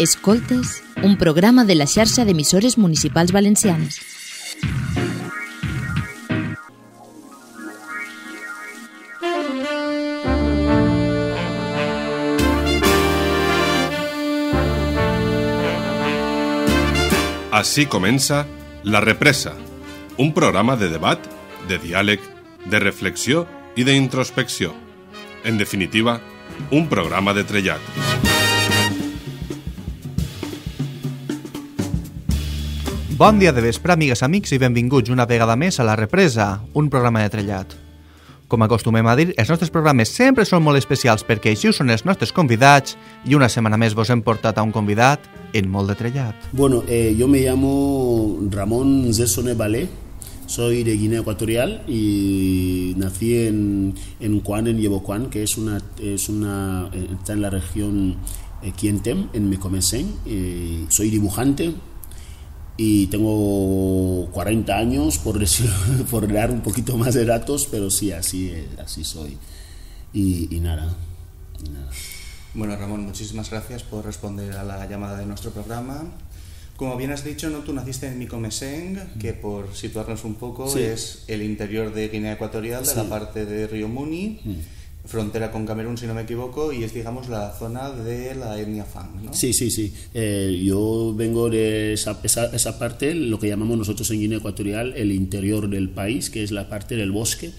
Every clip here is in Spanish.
Escoltes, un programa de la xarxa d'emissores municipals valencianes. Així comença La Represa, un programa de debat, de diàleg, de reflexió i d'introspecció. En definitiva, un programa de trellat. Bon dia de vespre, amigues, amics, i benvinguts una vegada més a La Represa, un programa de trellat. Com acostumem a dir, els nostres programes sempre són molt especials perquè així són els nostres convidats i una setmana més vos hem portat a un convidat en molt de trellat. Bueno, eh, yo me llamo Ramón Zesone Balé, soy de Guinea Ecuatorial y nací en, en Cuán, en Yebocuán, que es una, es una, eh, está en la región eh, Quientem, en Mecomesén. Eh, soy dibujante y tengo 40 años, por, decir, por dar un poquito más de datos, pero sí, así, eh, así soy. Y, y nada, y nada. Bueno, Ramón, muchísimas gracias por responder a la llamada de nuestro programa. Como bien has dicho, ¿no? tú naciste en Micomeseng, que por situarnos un poco Sí. es el interior de Guinea Ecuatorial, de Sí. la parte de Río Muni, Mm. Frontera con Camerún, si no me equivoco, y es, digamos, la zona de la etnia Fang, ¿no? Sí, sí, sí. Eh, yo vengo de esa, esa, parte, lo que llamamos nosotros en Guinea Ecuatorial el interior del país, que es la parte del bosque,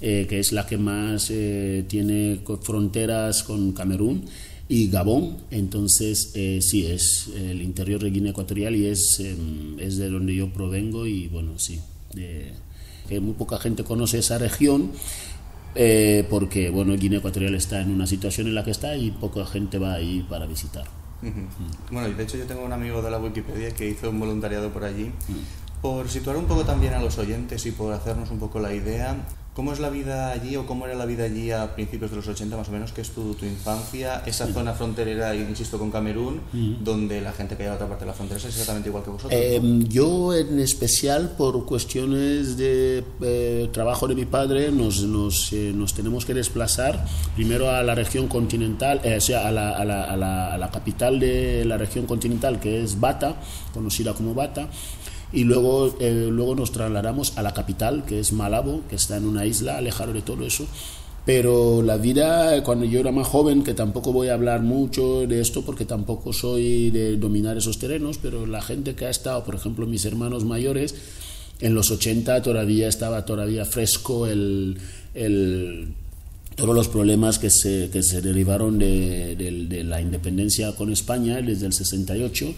eh, que es la que más eh, tiene fronteras con Camerún y Gabón. Entonces, sí, es el interior de Guinea Ecuatorial y es, em, es de donde yo provengo y bueno, sí. que muy poca gente conoce esa región eh, porque bueno Guinea Ecuatorial está en una situación en la que está y poca gente va ahí para visitar. Ujú. Bueno, y de hecho yo tengo un amigo de la Wikipedia que hizo un voluntariado por allí. Mm. Por situar un poco también a los oyentes y por hacernos un poco la idea, ¿cómo es la vida allí o cómo era la vida allí a principios de los 80 más o menos? ¿Qué es tu, tu infancia? Esa zona fronterera, insisto, con Camerún, donde la gente que hay a la otra parte de la frontera es exactamente igual que vosotros. ¿no? Eh, yo en especial por cuestiones de eh, trabajo de mi padre nos, nos, eh, nos tenemos que desplazar primero a la región continental, eh, o sea, a la, a, la, a, la, a la capital de la región continental que es Bata, conocida como Bata, y luego, eh, luego nos trasladamos a la capital que es Malabo, que está en una isla alejado de todo eso. Pero la vida, eh, cuando yo era más joven, que tampoco voy a hablar mucho de esto porque tampoco soy de dominar esos terrenos, pero la gente que ha estado, por ejemplo, mis hermanos mayores, en los 80 todavía estaba todavía fresco el, el- todos los problemas que se, que se derivaron de, de- de la independencia con España desde el 68.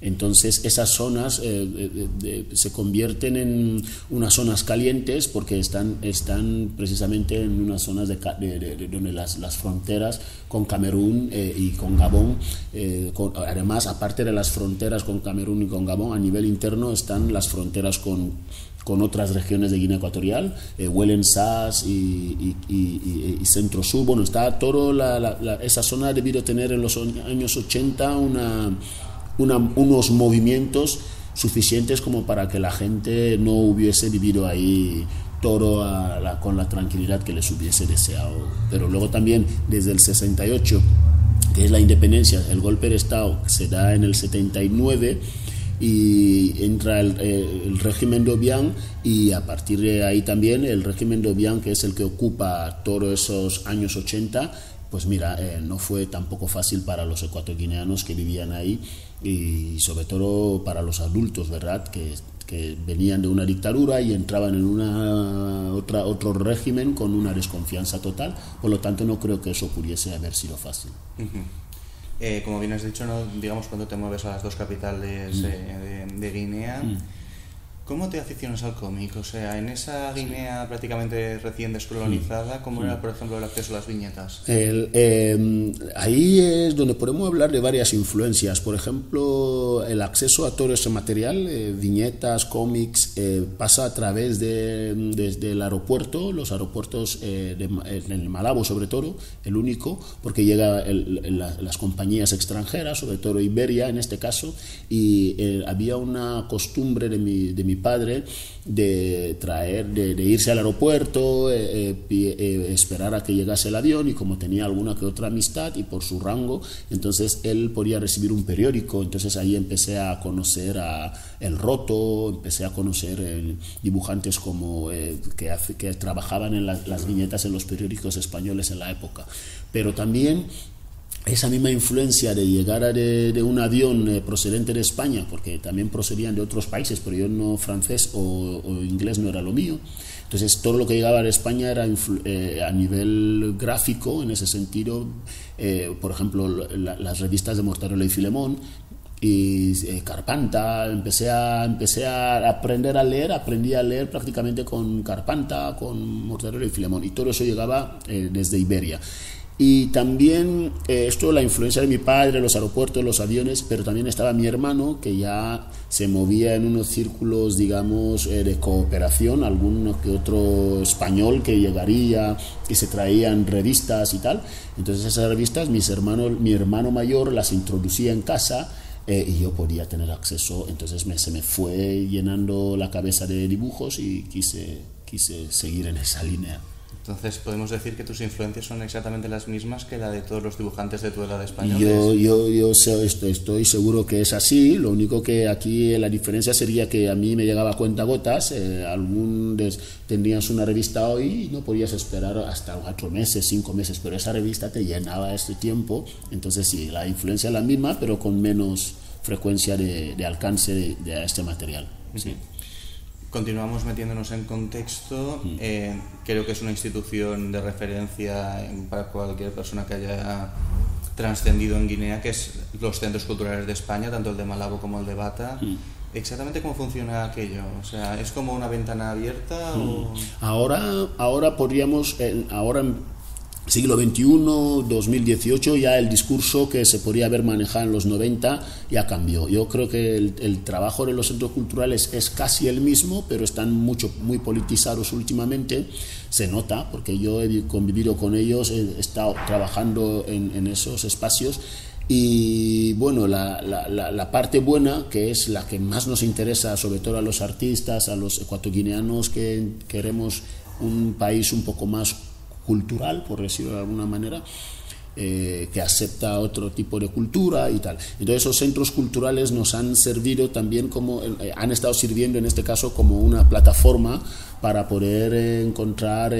Entonces esas zonas eh, de- de- se convierten en unas zonas calientes porque están, están precisamente en unas zonas de, de- de- de donde las, las fronteras con Camerún eh, y con Gabón, eh, con- además aparte de las fronteras con Camerún y con Gabón, a nivel interno están las fronteras con, con otras regiones de Guinea Ecuatorial, eh, Huelen y, y, y- y- Centro Sur. Bueno, está todo la, la- la- esa zona ha debido tener en los años 80 una, unos movimientos suficientes como para que la gente no hubiese vivido ahí la- con la tranquilidad que les hubiese deseado. Pero luego también desde el 68 que es la independencia, el golpe de Estado se da en el 79 y entra el, eh, el régimen de Obiang y a partir de ahí también el régimen de Obiang, que es el que ocupa todos esos años 80, pues mira, eh, no fue tampoco fácil para los ecuatorianos que vivían ahí y sobre todo para los adultos, ¿verdad? Que, que venían de una dictadura y entraban en una otra, otro régimen con una desconfianza total. Por lo tanto, no creo que eso pudiese haber sido fácil. Eh, como bien has dicho, ¿no? digamos cuando te mueves a las dos capitales Mm. eh, de, de Guinea, ¿cómo te aficionas al cómic? O sea, en esa Guinea prácticamente recién descolonizada, ¿cómo era, por ejemplo, el acceso a las viñetas? El, eh, ahí es donde podemos hablar de varias influencias. Por ejemplo, el acceso a todo ese material, eh, viñetas, cómics, eh, pasa a través de desde el aeropuerto, los aeropuertos eh, de, Ma- en el Malabo sobre todo, el único, porque llega el- la- las compañías extranjeras, sobre todo Iberia en este caso, y eh, había una costumbre de mi, de mi padre de traer, de, irse al aeropuerto, eh, eh, esperar a que llegase el avión y como tenía alguna que otra amistad y por su rango, entonces él podía recibir un periódico, entonces ahí empecé a conocer a El Roto, empecé a conocer dibujantes como que, que, trabajaban en las viñetas en los periódicos españoles en la época, pero también esa misma influencia de llegar de, un avión eh, procedente de España, porque también procedían de otros países, pero yo no francés o, inglés no era lo mío. Entonces todo lo que llegaba de España era eh, a nivel gráfico, en ese sentido, eh, por ejemplo, las revistas de Mortadelo y Filemón, y Carpanta, empecé a, empecé a aprender a leer, aprendí a leer prácticamente con Carpanta, con Mortadelo y Filemón, y todo eso llegaba desde Iberia. Y también eh, esto, la influencia de mi padre, los aeropuertos, los aviones, pero también estaba mi hermano que ya se movía en unos círculos, digamos, eh, de cooperación, alguno que otro español que llegaría, que se traían revistas y tal. Entonces esas revistas, mis hermanos, mi hermano mayor las introducía en casa eh, y yo podía tener acceso. Entonces me, se me fue llenando la cabeza de dibujos y quise, quise seguir en esa línea. Entonces podemos decir que tus influencias son exactamente las mismas que la de todos los dibujantes de tu edad españoles. Yo, yo, yo estoy seguro que es así. Lo único que aquí la diferencia sería que a mí me llegaba a cuenta gotas. Eh, algún tenías una revista hoy y no podías esperar hasta cuatro meses, cinco meses, pero esa revista te llenaba este tiempo. Entonces sí, la influencia es la misma, pero con menos frecuencia de, alcance de, este material. Sí. Continuamos metiéndonos en contexto. Eh, creo que es una institución de referencia para cualquier persona que haya trascendido en Guinea, que es los centros culturales de España, tanto el de Malabo como el de Bata. ¿Exactamente cómo funciona aquello? O sea, ¿es como una ventana abierta? O... Ahora, ahora podríamos, ahora siglo XXI, 2018, ya el discurso que se podría haber manejado en los 90 ya cambió. Yo creo que el, trabajo de los centros culturales es casi el mismo, pero están mucho, muy politizados últimamente. Se nota, porque yo he convivido con ellos, he estado trabajando en, esos espacios. Y bueno, la, la, parte buena, que es la que más nos interesa, sobre todo a los artistas, a los ecuatoguineanos que queremos un país un poco más cultural, por decirlo de alguna manera, eh, que acepta otro tipo de cultura y tal. Entonces esos centros culturales nos han servido también como, eh, han estado sirviendo en este caso como una plataforma para poder encontrar...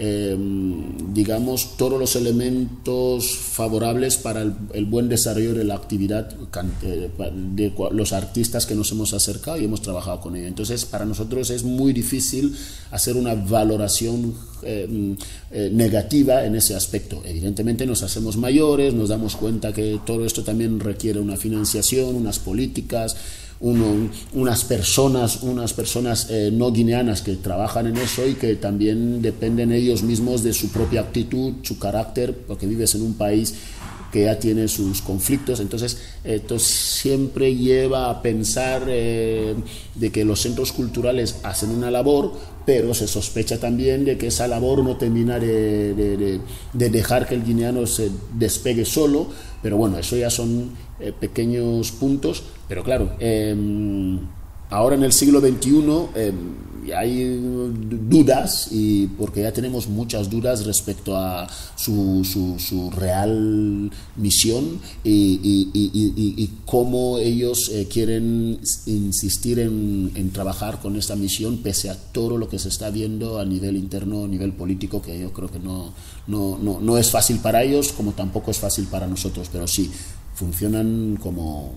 Em, digamos, todos los elementos favorables para el, buen desarrollo de la actividad eh, de los artistas que nos hemos acercado y hemos trabajado con ellos. Entonces, para nosotros es muy difícil hacer una valoración em, eh, negativa en ese aspecto. Evidentemente nos hacemos mayores, nos damos cuenta que todo esto también requiere una financiación, unas políticas, unas personas, unas personas eh, no guineanas que trabajan en eso y que también dependen ellos mismos de su propia actitud, su carácter, porque vives en un país que ya tiene sus conflictos. Entonces, esto siempre lleva a pensar eh, de que los centros culturales hacen una labor, pero se sospecha también de que esa labor no termina de, de dejar que el guineano se despegue solo, pero bueno, eso ya son eh, pequeños puntos, pero claro, em, ahora en el siglo XXI em, hay dudas, y porque ya tenemos muchas dudas respecto a su, su, real misión y, cómo ellos eh, quieren insistir en, en, trabajar con esta misión pese a todo lo que se está viendo a nivel interno, a nivel político, que yo creo que no, no, no, no es fácil para ellos como tampoco es fácil para nosotros, pero sí, funcionan como,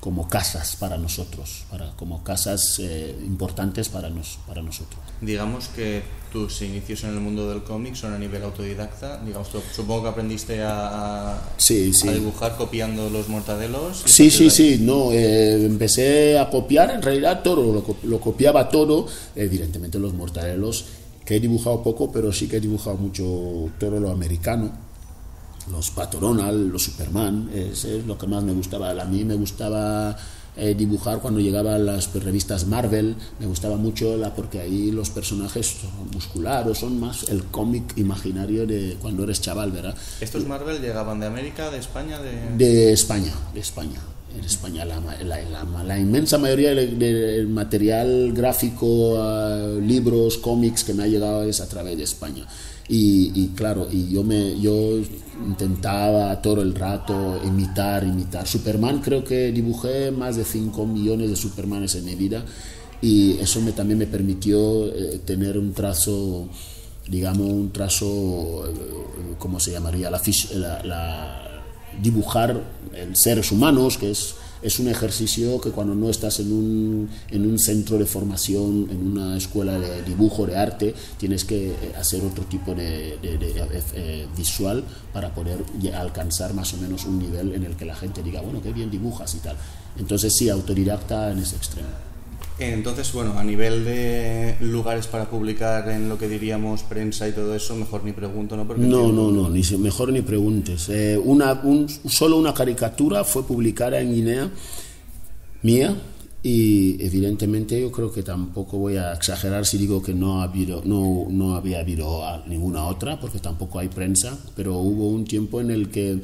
como casas para nosotros, para, como casas eh, importantes para, nos, para nosotros. Digamos que tus inicios en el mundo del cómic son a nivel autodidacta, digamos, supongo que aprendiste a, a dibujar copiando los mortadelos. Sí, sí, sí, no, eh, empecé a copiar en realidad todo, lo, lo, copiaba todo, evidentemente los mortadelos, que he dibujado poco, pero sí que he dibujado mucho todo lo americano los Patronal, los Superman, es, es, lo que más me gustaba. A mí me gustaba eh, dibujar cuando llegaban las revistas Marvel, me gustaba mucho la, porque ahí los personajes son musculares, son más el cómic imaginario de cuando eres chaval, ¿verdad? ¿Estos Marvel llegaban de América, de España? De, de España, de España. en España la, la, la, inmensa mayoría del, material gráfico, uh, libros, cómics que me ha llegado es a través de España. Y, claro, y yo, me, yo intentaba todo el rato imitar, imitar. Superman creo que dibujé más de 5 millones de Supermanes en mi vida y eso me, también me permitió eh, tener un trazo, digamos, un trazo, eh, ¿cómo se llamaría? La, la, la dibujar en seres humanos, que es, es un ejercicio que cuando no estás en un, en un centro de formación, en una escuela de dibujo, de arte, tienes que eh, hacer otro tipo de, eh, visual para poder alcanzar más o menos un nivel en el que la gente diga, bueno, qué bien dibujas y tal. Entonces sí, autodidacta en ese extremo. Entonces, bueno, a nivel de lugares para publicar en lo que diríamos prensa y todo eso, mejor ni pregunto, ¿no? no, no, no, ni, mejor ni preguntes. Eh, una, un, solo una caricatura fue publicada en Guinea, mía, y evidentemente yo creo que tampoco voy a exagerar si digo que no, ha habido, no, no había habido ninguna otra, porque tampoco hay prensa, pero hubo un tiempo en el que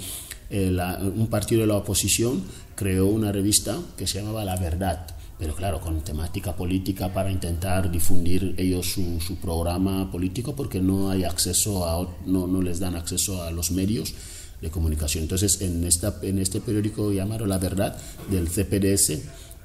eh, un partido de la oposición creó una revista que se llamaba La Verdad pero claro, con temática política para intentar difundir ellos su, su programa político porque no hay acceso a, no, no, les dan acceso a los medios de comunicación. Entonces, en, esta, en este periódico llamado La Verdad del CPDS,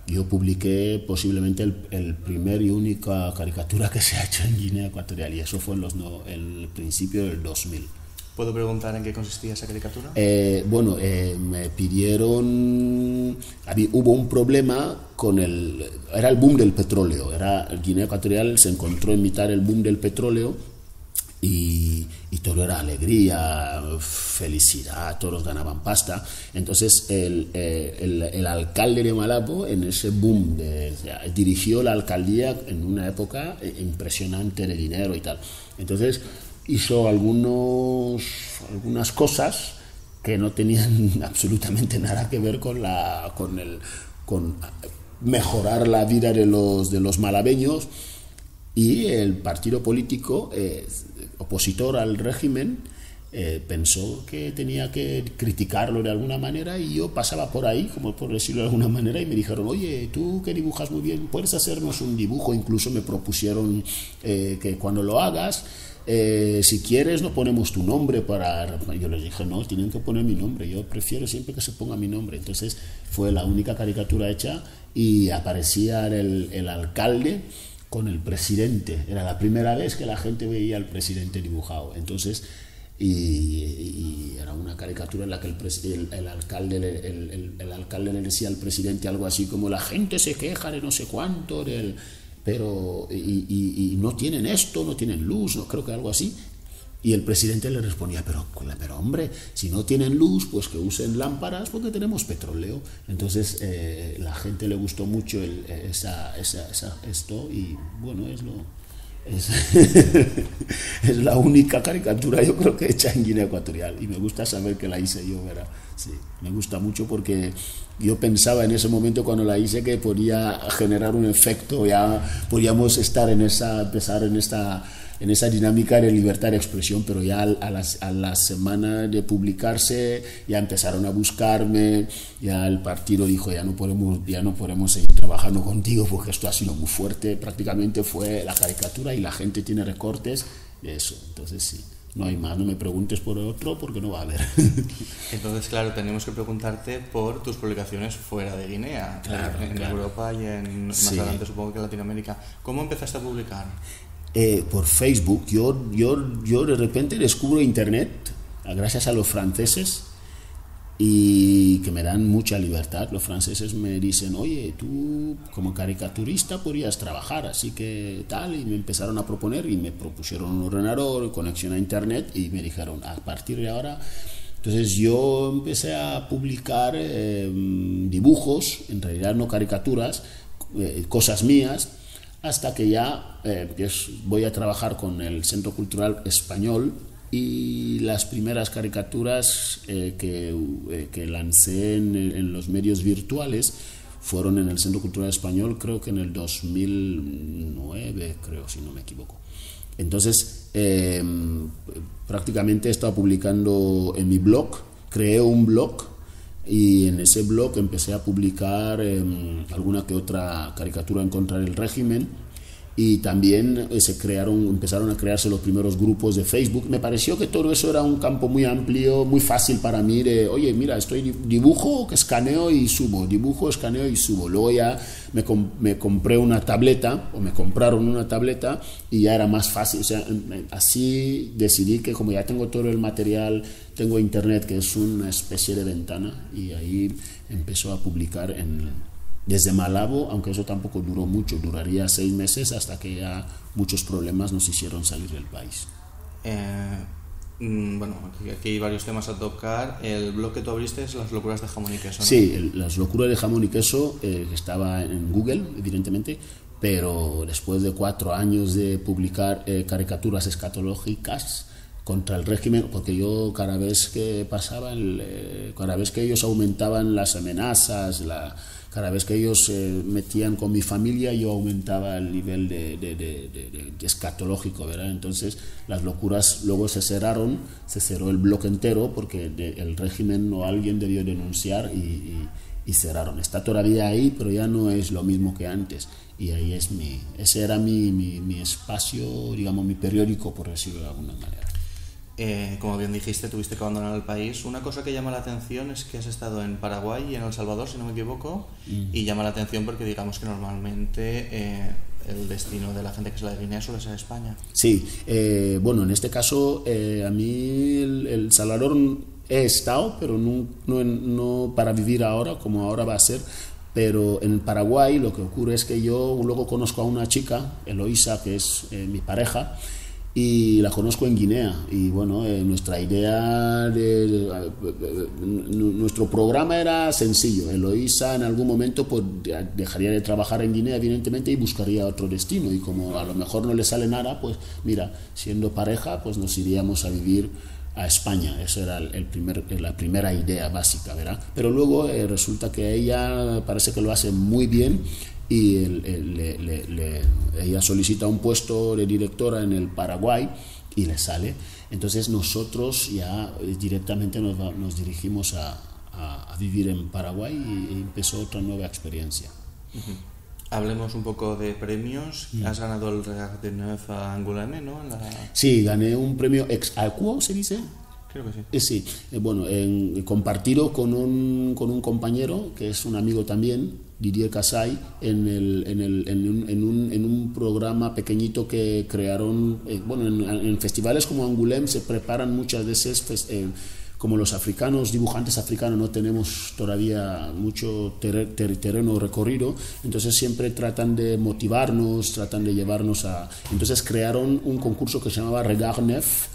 yo publiqué posiblemente el, el, primer y única caricatura que se ha hecho en Guinea Ecuatorial y eso fue en los, no, el principio del 2000. ¿Puedo preguntar en qué consistía esa caricatura? Eh, bueno, eh, me pidieron, hubo un problema con el, era el boom del petróleo, era Guinea Ecuatorial se encontró en mitad del boom del petróleo y, todo era alegría, felicidad, todos ganaban pasta. Entonces el, eh, el, el alcalde de Malabo en ese boom de, dirigió la alcaldía en una época impresionante de dinero y tal. Entonces hizo algunos, algunas cosas que no tenían absolutamente nada que ver con, la, con, el, con mejorar la vida de los, de los malabeños. Y el partido político eh, opositor al régimen eh, pensó que tenía que criticarlo de alguna manera y yo pasaba por ahí, como por decirlo de alguna manera, y me dijeron, oye, tú que dibujas muy bien, puedes hacernos un dibujo, incluso me propusieron eh, que cuando lo hagas, eh, si quieres no ponemos tu nombre para... Yo les dije, no, tienen que poner mi nombre, yo prefiero siempre que se ponga mi nombre. Entonces fue la única caricatura hecha y aparecía el, alcalde con el presidente. Era la primera vez que la gente veía al presidente dibujado. Entonces, y, era una caricatura en la que el, el, alcalde, el, alcalde le decía al presidente algo así como la gente se queja de no sé cuánto, del pero y, no tienen esto, no tienen luz, no creo que algo así. Y el presidente le respondía, pero, pero hombre, si no tienen luz, pues que usen lámparas porque tenemos petróleo. Entonces eh, la gente le gustó mucho esa, esa, esto y bueno, es lo, es, es, la única caricatura yo creo que hecha en Guinea Ecuatorial y me gusta saber que la hice yo, ¿verdad? Sí, me gusta mucho porque yo pensaba en ese momento cuando la hice que podía generar un efecto, ya podíamos estar en esa, empezar en esta en esa dinámica de libertad de expresión, pero ya a, las, a la semana de publicarse ya empezaron a buscarme, ya el partido dijo ya no podemos, ya no podemos seguir trabajando contigo porque esto ha sido muy fuerte, prácticamente fue la caricatura y la gente tiene recortes de eso, entonces sí. No hay más, no me preguntes por otro porque no va a haber. Entonces, claro, tenemos que preguntarte por tus publicaciones fuera de Guinea, en Europa y en, más adelante supongo que en Latinoamérica. ¿Cómo empezaste a publicar? Eh, por Facebook. Yo, yo, yo de repente descubro Internet gracias a los franceses y que me dan mucha libertad. Los franceses me dicen, oye, tú como caricaturista podrías trabajar, así que tal, y me empezaron a proponer y me propusieron un ordenador, conexión a Internet y me dijeron, a partir de ahora... Entonces yo empecé a publicar eh, dibujos, en realidad no caricaturas, eh, cosas mías, hasta que ya eh, voy a trabajar con el Centro Cultural Español y las primeras caricaturas eh, que, eh, que, lancé en, los medios virtuales fueron en el Centro Cultural Español, creo que en el 2009, creo, si no me equivoco. Entonces, prácticamente he estado publicando en mi blog, creé un blog y en ese blog empecé a publicar em, alguna que otra caricatura en contra del régimen y también eh, se crearon, empezaron a crearse los primeros grupos de Facebook. Me pareció que todo eso era un campo muy amplio, muy fácil para mí de, oye, mira, estoy dibujo, escaneo y subo, dibujo, escaneo y subo. Luego ya me, me compré una tableta, o me compraron una tableta, y ya era más fácil. O sea, así decidí que como ya tengo todo el material, tengo internet, que es una especie de ventana, y ahí empezó a publicar en desde Malabo, aunque eso tampoco duró mucho, duraría seis meses hasta que ya muchos problemas nos hicieron salir del país. Eh, mm, bueno, aquí, hay varios temas a tocar. El blog que tú abriste es Las locuras de jamón y queso. Sí, Las locuras de jamón y queso eh, estaba en Google, evidentemente, pero después de cuatro años de publicar eh, caricaturas escatológicas, contra el régimen, porque yo cada vez que pasaba, cada vez que ellos aumentaban las amenazas, la, cada vez que ellos se metían con mi familia, yo aumentaba el nivel de, escatológico, ¿verdad? Entonces las locuras luego se cerraron, se cerró el bloque entero porque el régimen o alguien debió denunciar y, cerraron. Está todavía ahí, pero ya no es lo mismo que antes. Y ahí es mi, ese era mi, mi espacio, digamos, mi periódico, por decirlo de alguna manera. Eh, como bien dijiste, tuviste que abandonar el país. Una cosa que llama la atención es que has estado en Paraguay y en El Salvador, si no me equivoco, mm. y llama la atención porque digamos que normalmente eh, el destino de la gente que es la de Guinea suele ser España. Sí, eh, bueno, en este caso a mí el, Salvador he estado, pero no, no, no para vivir ahora, como ahora va a ser, pero en Paraguay lo que ocurre es que yo luego conozco a una chica, Eloisa, que es mi pareja, y la conozco en Guinea. Y bueno eh, nuestra idea de, nuestro programa era sencillo. Eloísa en algún momento pues dejaría de trabajar en Guinea evidentemente y buscaría otro destino. Y como a lo mejor no le sale nada pues mira siendo pareja pues nos iríamos a vivir a España. Eso era el primer, la primera idea básica ¿verdad? pero luego eh, resulta que ella parece que lo hace muy bien y ella solicita un puesto de directora en el Paraguay y le sale. Entonces nosotros ya directamente nos, nos dirigimos a, a, vivir en Paraguay y empezó otra nueva experiencia. Hablemos un poco de premios. Mm. Has ganado el Regard de Neuf a Angoulême, ¿no? Sí, gané un premio ex aequo, ¿se dice? Creo que sí. Eh, sí, eh, bueno, en, compartido con un, con un compañero que es un amigo también, Didier Casay en, el, en, el, en, un, en, un, en, un, programa pequeñito que crearon, eh, bueno, en, festivales como Angoulême se preparan muchas veces, eh, como los africanos, dibujantes africanos, no tenemos todavía mucho terreno recorrido, entonces siempre tratan de motivarnos, tratan de llevarnos a... Entonces crearon un concurso que se llamaba Regard Neuf,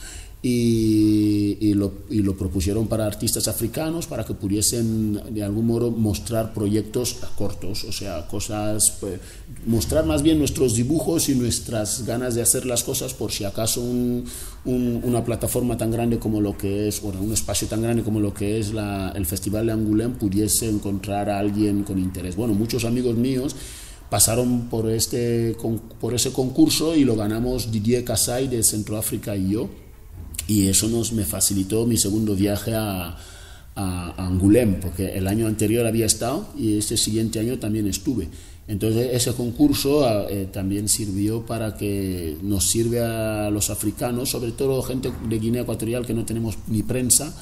y, lo, y, lo, propusieron para artistas africanos para que pudiesen de algún modo mostrar proyectos cortos, o sea, cosas, pues, mostrar más bien nuestros dibujos y nuestras ganas de hacer las cosas por si acaso un, una plataforma tan grande como lo que es, bueno, un espacio tan grande como lo que es la, el Festival de Angoulême pudiese encontrar a alguien con interés. Bueno, muchos amigos míos pasaron por, este, por ese concurso y lo ganamos Didier Casay de Centroáfrica y yo y eso nos me facilitó mi segundo viaje a, a, Angoulême, porque el año anterior había estado y este siguiente año también estuve. Entonces ese concurso eh, también sirvió para que nos sirve a los africanos, sobre todo gente de Guinea Ecuatorial que no tenemos ni prensa,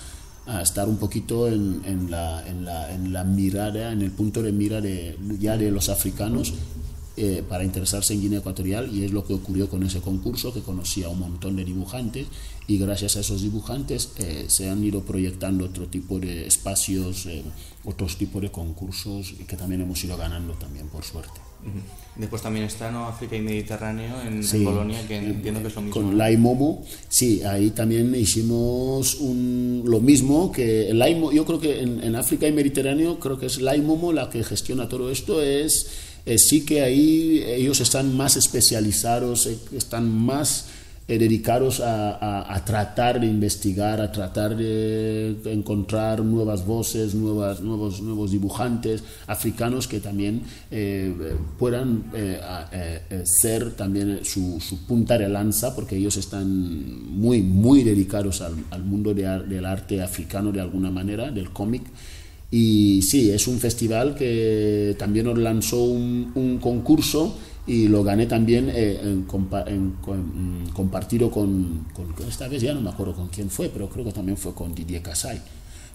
a estar un poquito en, en, la, en, la, en la mirada, en el punto de mira de, ya de los africanos eh, para interesarse en Guinea Ecuatorial y es lo que ocurrió con ese concurso que conocía a un montón de dibujantes y gracias a esos dibujantes eh, se han ido proyectando otro tipo de espacios, eh, otros tipos de concursos que también hemos ido ganando también por suerte. Después también está ¿no? África y Mediterráneo en, Polonia, que entiendo que es lo mismo. Con Laimomo, sí, ahí también hicimos un, lo mismo que Laimo, yo creo que en, en África y Mediterráneo creo que es Laimomo la que gestiona todo esto, es eh, sí que ahí ellos están más especializados, eh, están más eh, dedicados a, tratar de investigar, a tratar de encontrar nuevas voces, nuevos, nuevos dibujantes africanos que también puedan ser también su, punta de lanza, porque ellos están muy, muy dedicados al, mundo del arte africano de alguna manera, del cómic Y sí, es un festival que también nos lanzó un, concurso y lo gané también eh, en, compa en, con, compartido con, con, esta vez ya no me acuerdo con quién fue, pero creo que también fue con Didier Casay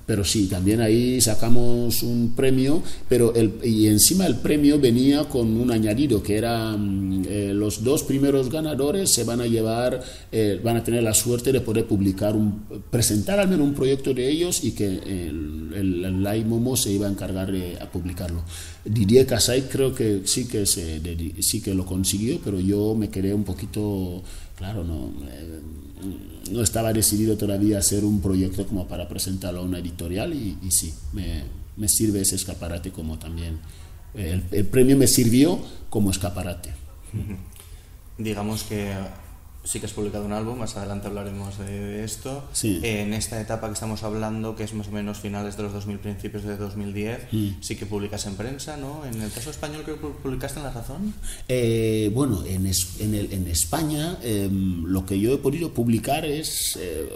pero sí, también ahí sacamos un premio, pero el, y encima el premio venía con un añadido que era mm, eh, los dos primeros ganadores se van a llevar, eh, van a tener la suerte de poder publicar, un, presentar al menos un proyecto de ellos y que el, el, Momo se iba a encargar de a publicarlo. Didier Casay creo que sí que, se, sí que lo consiguió, pero yo me quedé un poquito, claro, no. Eh, no estaba decidido todavía hacer un proyecto como para presentarlo a una editorial y, sí, me, sirve ese escaparate como también. El, el, premio me sirvió como escaparate. Digamos que sí que has publicado un álbum, más adelante hablaremos de esto. Sí. En esta etapa que estamos hablando, que es más o menos finales de los 2000, principios de 2010, mm. sí que publicas en prensa, ¿no? En el caso español, creo que publicaste en La Razón. Eh, bueno, en, es, en, el, en España eh, lo que yo he podido publicar es, eh,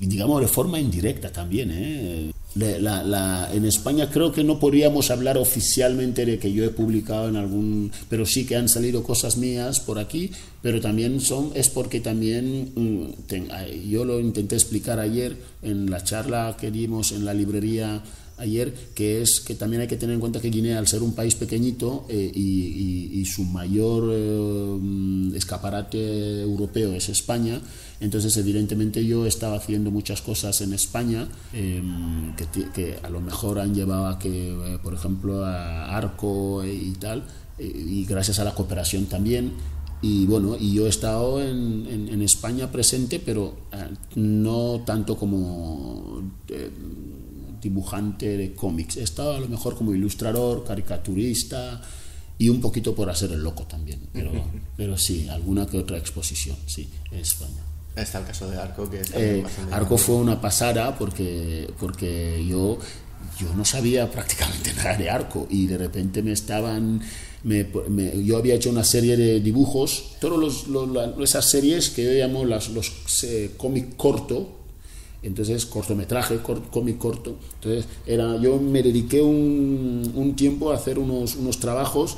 digamos, de forma indirecta también, ¿eh? La, la, en España creo que no podríamos hablar oficialmente de que yo he publicado en algún, pero sí que han salido cosas mías por aquí, pero también son, es porque también, mm, yo lo intenté explicar ayer en la charla que dimos en la librería ayer, que es que también hay que tener en cuenta que Guinea, al ser un país pequeñito eh, y, su mayor eh, escaparate europeo es España, entonces evidentemente yo estaba haciendo muchas cosas en España eh, que, a lo mejor han llevado a que, eh, por ejemplo, a Arco y tal, y gracias a la cooperación también, y bueno, y yo he estado en España presente, pero no tanto como dibujante de cómics. He estado a lo mejor como ilustrador, caricaturista y un poquito por hacer el loco también. Pero, pero sí, alguna que otra exposición, sí, en España. Está el caso de Arco, que eh, Arco fue una pasada porque, porque yo, yo no sabía prácticamente nada de Arco y de repente me estaban... Me, me, yo había hecho una serie de dibujos, todas los, los, esas series que yo llamo las, los eh, cómic corto, entonces cortometraje, cort, cómic corto. Entonces era, yo me dediqué un, un, tiempo a hacer unos, unos trabajos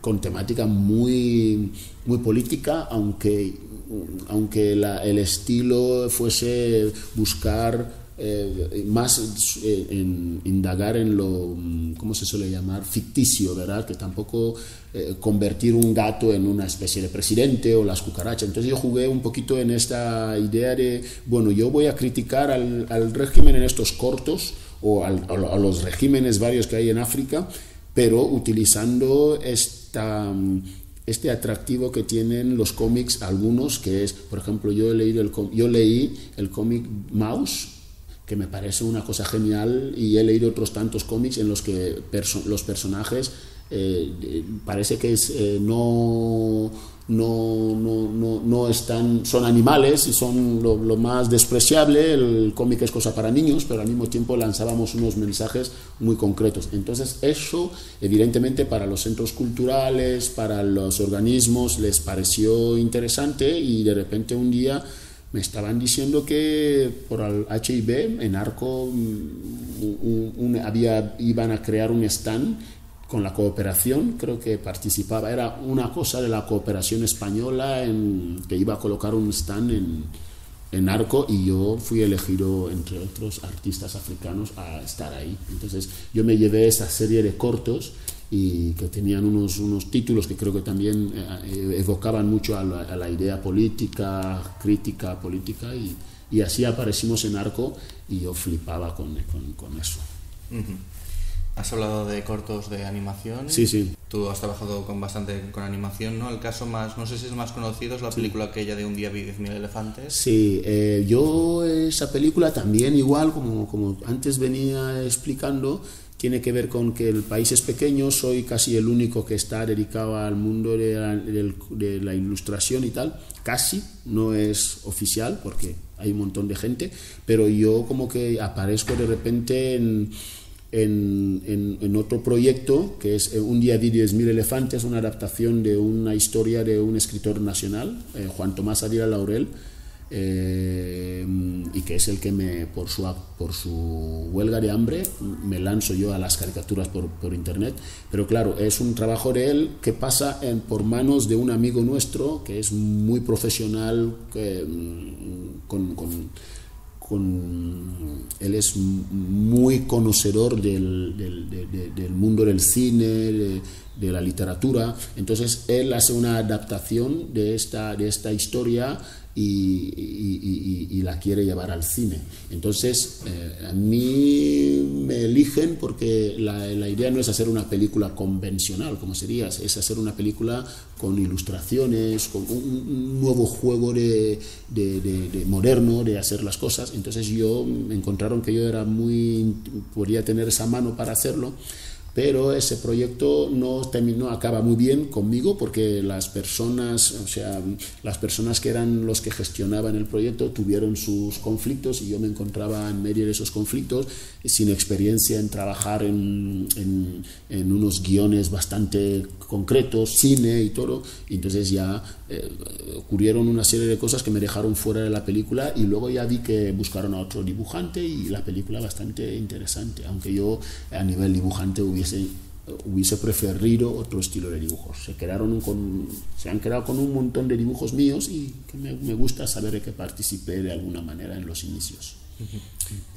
con temática muy, muy política, aunque, aunque la, el estilo fuese buscar eh, más eh, en, indagar en lo, ¿cómo se suele llamar? Ficticio, ¿verdad? Que tampoco eh, convertir un gato en una especie de presidente o las cucarachas. Entonces yo jugué un poquito en esta idea de, bueno, yo voy a criticar al, al régimen en estos cortos o al, a los regímenes varios que hay en África, pero utilizando esta este atractivo que tienen los cómics algunos que es por ejemplo yo he leído el yo leí el cómic Mouse que me parece una cosa genial y he leído otros tantos cómics en los que perso los personajes eh, parece que es, eh, no, no, no, no, están, son animales y son lo, lo más despreciable, el cómic es cosa para niños, pero al mismo tiempo lanzábamos unos mensajes muy concretos. Entonces eso, evidentemente, para los centros culturales, para los organismos, les pareció interesante y de repente un día me estaban diciendo que por el HIV en Arco un, había, iban a crear un stand con la cooperación, creo que participaba, era una cosa de la cooperación española en, que iba a colocar un stand en, en Arco y yo fui elegido, entre otros artistas africanos, a estar ahí. Entonces yo me llevé esa serie de cortos y que tenían unos, unos títulos que creo que también eh, evocaban mucho a la, a la, idea política, crítica política, y, y, así aparecimos en Arco y yo flipaba con, con, con eso. Uh -huh. Has hablado de cortos de animación. Sí, sí. Tú has trabajado con bastante con animación, ¿no? El caso más, no sé si es más conocido, es la película sí. aquella de Un día vi 10.000 elefantes. Sí, eh, yo esa película también igual, como, como antes venía explicando, tiene que ver con que el país es pequeño, soy casi el único que está dedicado al mundo de la, ilustración y tal, casi, no es oficial porque hay un montón de gente, pero yo como que aparezco de repente en, otro proyecto que es Un día vi 10.000 elefantes, una adaptación de una historia de un escritor nacional, eh, Juan Tomás Adira Laurel, eh, y que es el que me, por su, por su huelga de hambre, me lanzo yo a las caricaturas por, por internet. Pero claro, es un trabajo de él que pasa por manos de un amigo nuestro que es muy profesional, mm, con, con, él es muy conocedor del, del, del mundo del cine, de, de, la literatura. Entonces él hace una adaptación de esta, de esta historia y, la quiere llevar al cine. Entonces, eh, a mí me eligen porque la, idea no es hacer una película convencional, como sería, es hacer una película con ilustraciones, con un, nuevo juego de, de, moderno de hacer las cosas. Entonces, yo me encontraron que yo era muy, podía tener esa mano para hacerlo pero ese proyecto no terminó, acaba muy bien conmigo porque las personas, o sea, las personas que eran los que gestionaban el proyecto tuvieron sus conflictos y yo me encontraba en medio de esos conflictos sin experiencia en trabajar en, en, unos guiones bastante concretos, cine y todo, y entonces ya eh, ocurrieron una serie de cosas que me dejaron fuera de la película y luego ya vi que buscaron a otro dibujante y la película bastante interesante, aunque yo a nivel dibujante hubiera hubiese, preferido otro estilo de dibujos. Se, quedaron con, se han quedado con un montón de dibujos míos y que me, gusta saber que participé de alguna manera en los inicios.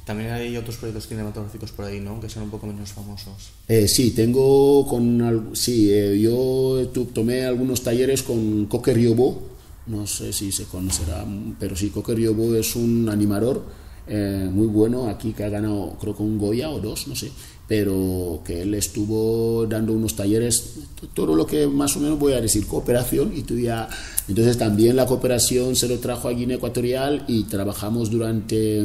También hay otros proyectos cinematográficos por ahí, ¿no? Que son un poco menos famosos. Eh, sí, tengo con... Sí, eh, yo tomé algunos talleres con Coque Riobo, no sé si se conocerá, pero sí, Coque Riobo es un animador eh, muy bueno aquí que ha ganado, creo que un Goya o dos, no sé pero que él estuvo dando unos talleres, todo lo que más o menos voy a decir, cooperación, y tú ya, entonces también la cooperación se lo trajo a Guinea Ecuatorial y trabajamos durante,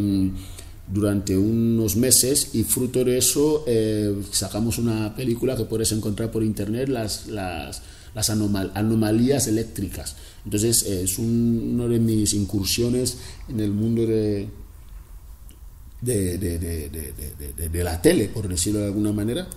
durante unos meses y fruto de eso eh, sacamos una película que puedes encontrar por internet, las, las, las anomalías eléctricas. Entonces es una de mis incursiones en el mundo de, de, de, de, de, la tele, por decirlo de alguna manera,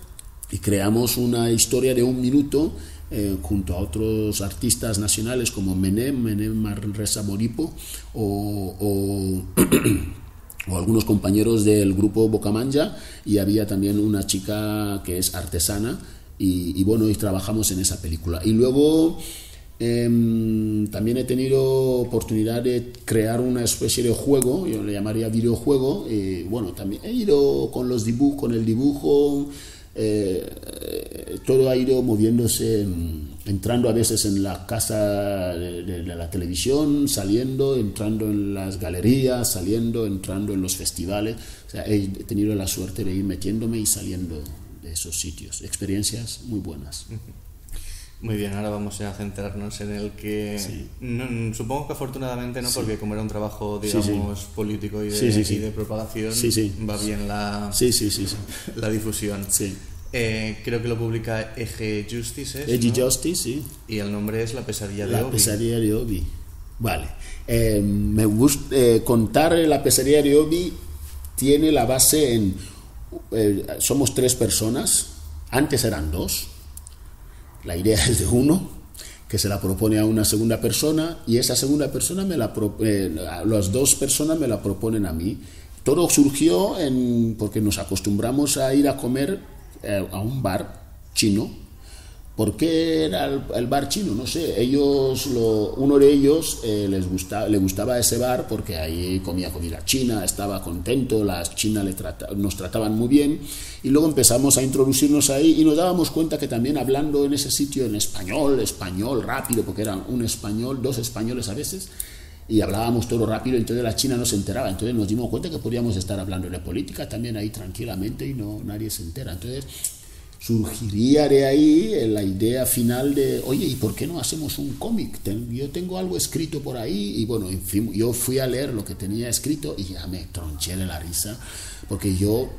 y creamos una historia de un minuto eh, junto a otros artistas nacionales como Menem, Menem Marresa Moripo o, o, algunos compañeros del grupo Bocamanja y había también una chica que es artesana y, y bueno, y trabajamos en esa película. Y luego Em, también he tenido oportunidad de crear una especie de juego, yo le llamaría videojuego, bueno, también he ido con los dibujos, con el dibujo, eh, todo ha ido moviéndose, entrando a veces en la casa de, la televisión, saliendo, entrando en las galerías, saliendo, entrando en los festivales. O sea, he tenido la suerte de ir metiéndome y saliendo de esos sitios. Experiencias muy buenas. Muy bien, ahora vamos a centrarnos en el que supongo que afortunadamente no, porque como era un trabajo digamos político y de, propagación va bien la, la difusión. Eh, creo que lo publica Eje Justice. Eje Justice, sí. Y el nombre es La pesadilla de la Obi. La pesadilla de Obi. Vale. Eh, me gusta eh, contar la pesadilla de Obi tiene la base en somos tres personas. Antes eran dos la idea es de uno, que se la propone a una segunda persona y esa segunda persona me la eh, las dos personas me la proponen a mí. Todo surgió porque nos acostumbramos a ir a comer eh, a un bar chino ¿Por qué era el, bar chino? No sé, ellos, lo, uno de ellos eh, les gusta, le gustaba ese bar porque ahí comía comida china, estaba contento, las chinas le nos trataban muy bien y luego empezamos a introducirnos ahí y nos dábamos cuenta que también hablando en ese sitio en español, español rápido, porque eran un español, dos españoles a veces, y hablábamos todo rápido, entonces la China no se enteraba, entonces nos dimos cuenta que podíamos estar hablando de política también ahí tranquilamente y no nadie se entera. Entonces surgiría de ahí la idea final de, oye, ¿y por qué no hacemos un cómic? Yo tengo algo escrito por ahí y bueno, en fin, yo fui a leer lo que tenía escrito y ya me tronché de la risa, porque yo,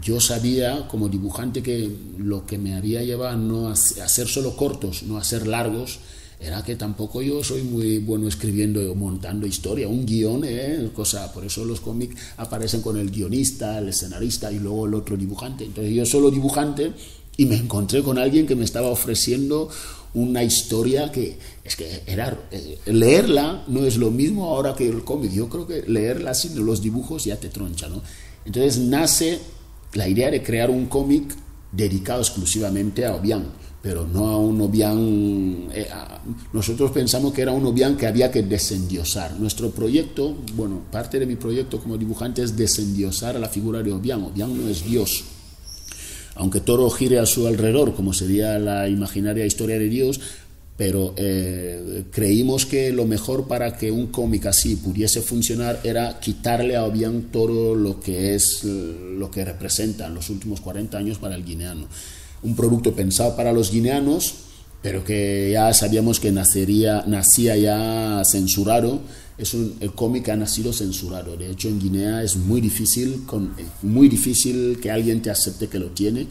yo sabía como dibujante que lo que me había llevado no hacer solo cortos, no hacer largos, era que tampoco yo soy muy bueno escribiendo o montando historia, un guion, ¿eh? cosa, por eso los cómics aparecen con el guionista, el escenarista y luego el otro dibujante. Entonces yo solo dibujante y me encontré con alguien que me estaba ofreciendo una historia que es que era eh, leerla no es lo mismo ahora que el cómic. Yo creo que leerla sin los dibujos ya te troncha, ¿no? Entonces nace la idea de crear un cómic dedicado exclusivamente a Obiang, pero no a un Obiang. Eh, nosotros pensamos que era un Obiang que había que desendiosar. Nuestro proyecto, bueno, parte de mi proyecto como dibujante es desendiosar a la figura de Obiang. Obiang no es Dios aunque todo gire a su alrededor, como sería la imaginaria historia de Dios, pero eh, creímos que lo mejor para que un cómic así pudiese funcionar era quitarle a Obiang todo lo que es lo que representa en los últimos 40 años para el guineano. Un producto pensado para los guineanos, pero que ya sabíamos que nacería, nacía ya censurado es un, el cómic ha nacido censurado. De hecho, en Guinea es muy difícil, con, muy difícil que alguien te acepte que lo tiene.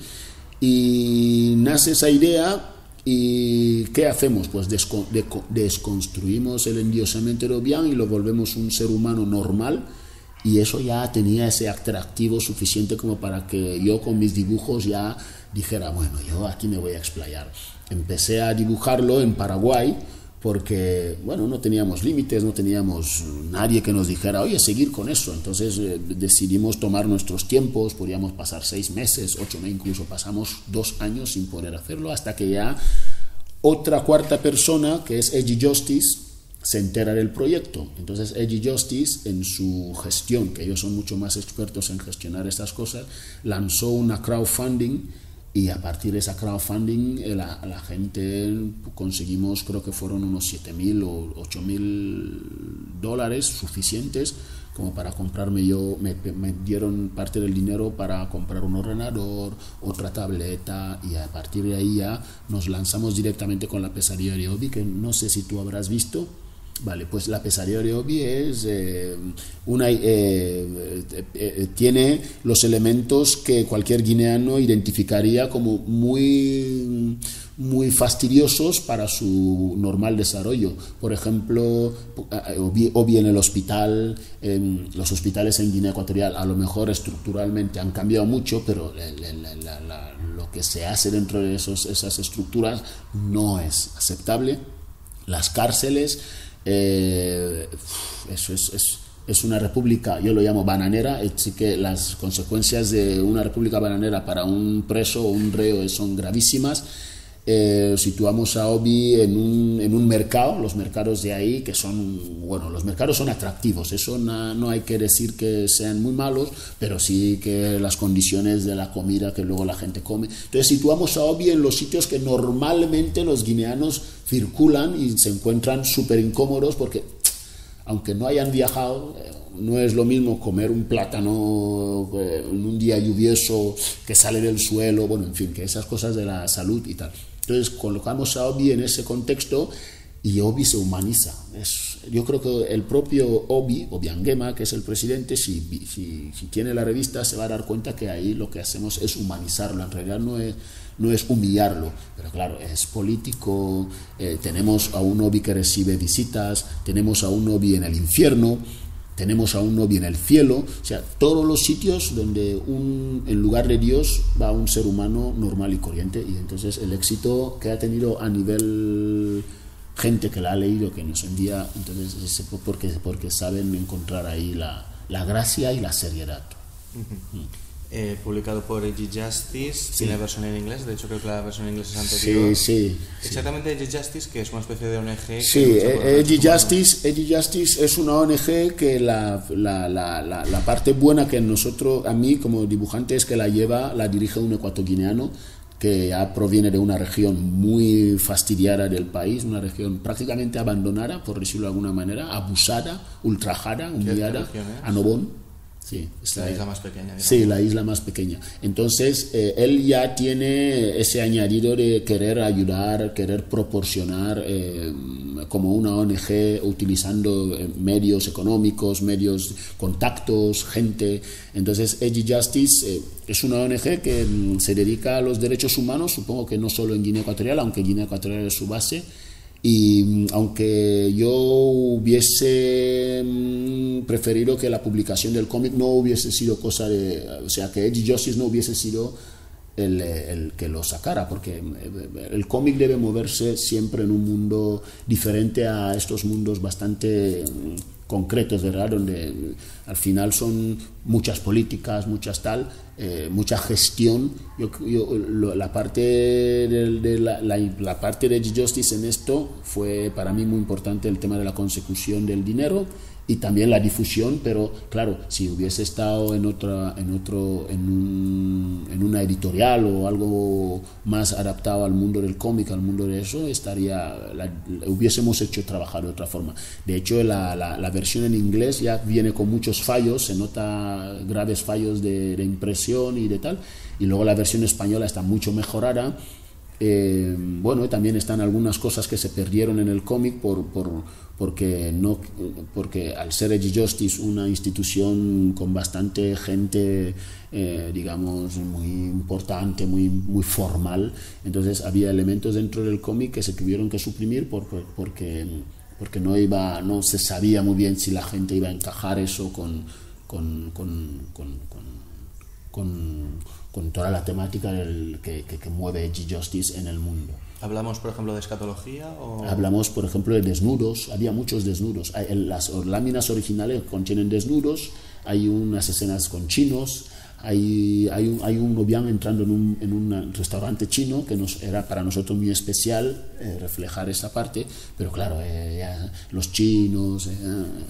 Y nace esa idea y ¿qué hacemos? Pues desconstruimos el endiosamiento de Obiang y lo volvemos un ser humano normal. Y eso ya tenía ese atractivo suficiente como para que yo con mis dibujos ya dijera, bueno, yo aquí me voy a explayar. Empecé a dibujarlo en Paraguay porque, bueno, no teníamos límites, no teníamos nadie que nos dijera, oye, seguir con eso. Entonces eh, decidimos tomar nuestros tiempos, podíamos pasar seis meses, ocho meses, incluso pasamos dos años sin poder hacerlo, hasta que ya otra cuarta persona, que es Edgy Justice, se entera del proyecto. Entonces Edgy Justice, en su gestión, que ellos son mucho más expertos en gestionar estas cosas, lanzó una crowdfunding y a partir de esa crowdfunding eh, la, la gente conseguimos creo que fueron unos 7.000 o 8.000 dólares suficientes como para comprarme yo, me, me, dieron parte del dinero para comprar un ordenador, otra tableta y a partir de ahí ya nos lanzamos directamente con la pesadilla de Obi que no sé si tú habrás visto, Vale, pues la pesadilla de Obi es eh, una, eh, eh, tiene los elementos que cualquier guineano identificaría como muy, muy fastidiosos para su normal desarrollo. Por ejemplo, Obi en el hospital, los hospitales en Guinea Ecuatorial a lo mejor estructuralmente han cambiado mucho, pero lo que se hace dentro de esas estructuras no es aceptable. Las cárceles eh, eso es, es, es, una república, yo lo llamo bananera, así que las consecuencias de una república bananera para un preso o un reo son gravísimas eh, situamos a Obi en un, en un, mercado, los mercados de ahí, que son, bueno, los mercados son atractivos, eso no, no, hay que decir que sean muy malos, pero sí que las condiciones de la comida que luego la gente come. Entonces situamos a Obi en los sitios que normalmente los guineanos circulan y se encuentran súper incómodos porque, aunque no hayan viajado, eh, no es lo mismo comer un plátano eh, en un día lluvioso que sale del suelo, bueno, en fin, que esas cosas de la salud y tal. Entonces colocamos a Obi en ese contexto y Obi se humaniza. Yo creo que el propio Obi, Obiangema, que es el presidente, si, si, si, tiene la revista, se va a dar cuenta que ahí lo que hacemos es humanizarlo. En realidad no es, no es humillarlo, pero claro, es político. Eh, tenemos a un Obi que recibe visitas, tenemos a un Obi en el infierno tenemos a un novio en el cielo, o sea, todos los sitios donde un, en lugar de Dios va un ser humano normal y corriente. Y entonces el éxito que ha tenido a nivel gente que la ha leído, que nos envía, entonces es porque, porque saben encontrar ahí la, la gracia y la seriedad. Eh, publicado por Edgy Justice, sí. tiene versión en inglés, de hecho creo que la versión en inglés es anterior. Sí, sí. Exactamente Edgy Justice, que es una especie de ONG. Sí, Edgy Justice, Edgy Justice es una ONG que la, la, la, la, parte buena que nosotros, a mí como dibujante, es que la lleva, la dirige un ecuatoguineano que ya proviene de una región muy fastidiada del país, una región prácticamente abandonada, por decirlo de alguna manera, abusada, ultrajada, humillada, Anobón Sí, la isla más pequeña. Digamos. Sí, la isla más pequeña. Entonces, eh, él ya tiene ese añadido de querer ayudar, querer proporcionar eh, como una ONG utilizando eh, medios económicos, medios, contactos, gente. Entonces, Edgy Justice eh, es una ONG que mm, se dedica a los derechos humanos, supongo que no solo en Guinea Ecuatorial, aunque Guinea Ecuatorial es su base y mm, aunque yo hubiese mm, preferido que la publicación del cómic no hubiese sido cosa de, o sea, que Edgy Justice no hubiese sido el, el, que lo sacara, porque eh, el cómic debe moverse siempre en un mundo diferente a estos mundos bastante mm, concretos, ¿verdad? Donde mm, al final son muchas políticas, muchas tal, eh, mucha gestión. Yo, yo, la parte de, de la, la, la, parte de Justice en esto fue para mí muy importante el tema de la consecución del dinero y también la difusión, pero claro, si hubiese estado en otra, en otro, en, un, en una editorial o algo más adaptado al mundo del cómic, al mundo de eso, estaría, la, hubiésemos hecho trabajar de otra forma. De hecho, la, la, la, versión en inglés ya viene con muchos fallos, se nota graves fallos de, de impresión y de tal, y luego la versión española está mucho mejorada. Eh, bueno, también están algunas cosas que se perdieron en el cómic por, por porque, no, porque al ser Edgy Justice una institución con bastante gente, eh, digamos, muy importante, muy, muy formal, entonces había elementos dentro del cómic que se tuvieron que suprimir por, por, porque, porque no, iba, no se sabía muy bien si la gente iba a encajar eso con, con, con, con, toda la temática del, que, que, que mueve Edgy Justice en el mundo. ¿Hablamos, por ejemplo, de escatología? O... Hablamos, por ejemplo, de desnudos. Había muchos desnudos. Las láminas originales contienen desnudos. Hay unas escenas con chinos. Hay, hay, un, hay un Obiang entrando en un, en un, restaurante chino que nos, era para nosotros muy especial eh, reflejar esa parte, pero claro, eh, ya, los chinos, eh,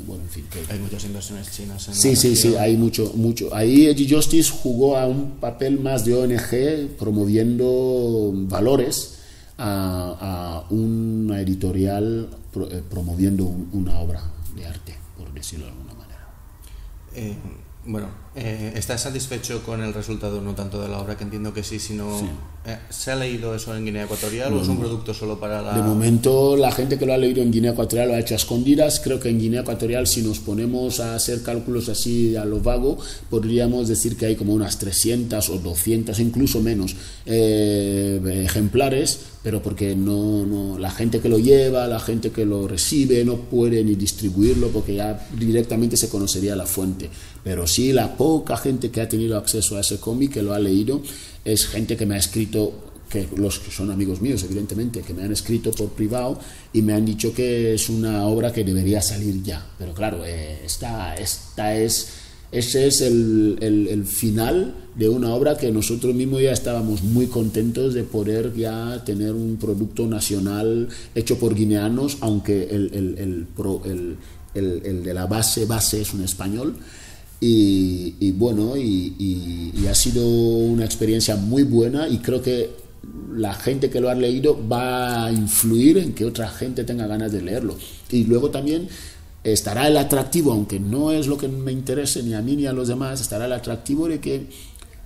bueno, en fin. Que, hay muchas inversiones chinas. En sí, sí, sí, hay mucho, mucho. Ahí Edgy Justice jugó a un papel más de ONG promoviendo valores a, una editorial pro, eh, promoviendo un, una obra de arte, por decirlo de alguna manera. Eh, bueno, eh, ¿estás satisfecho con el resultado no tanto de la obra, que entiendo que sí, sino Sí. eh, ¿se ha leído eso en Guinea Ecuatorial o es un producto solo para la... De momento, la gente que lo ha leído en Guinea Ecuatorial lo ha hecho a escondidas. Creo que en Guinea Ecuatorial, si nos ponemos a hacer cálculos así a lo vago, podríamos decir que hay como unas 300 o 200, incluso menos, eh, ejemplares, pero porque no, no, la gente que lo lleva, la gente que lo recibe, no puede ni distribuirlo porque ya directamente se conocería la fuente. Pero sí, la poca gente que ha tenido acceso a ese cómic, que lo ha leído, es gente que me ha escrito que los que son amigos míos, evidentemente, que me han escrito por privado y me han dicho que es una obra que debería salir ya. Pero claro, eh, esta, esta es, ese es el, el, el, final de una obra que nosotros mismos ya estábamos muy contentos de poder ya tener un producto nacional hecho por guineanos, aunque el, el, de la base, base es un español. Y, bueno, y, ha sido una experiencia muy buena y creo que la gente que lo ha leído va a influir en que otra gente tenga ganas de leerlo. Y luego también estará el atractivo, aunque no es lo que me interese ni a mí ni a los demás, estará el atractivo de que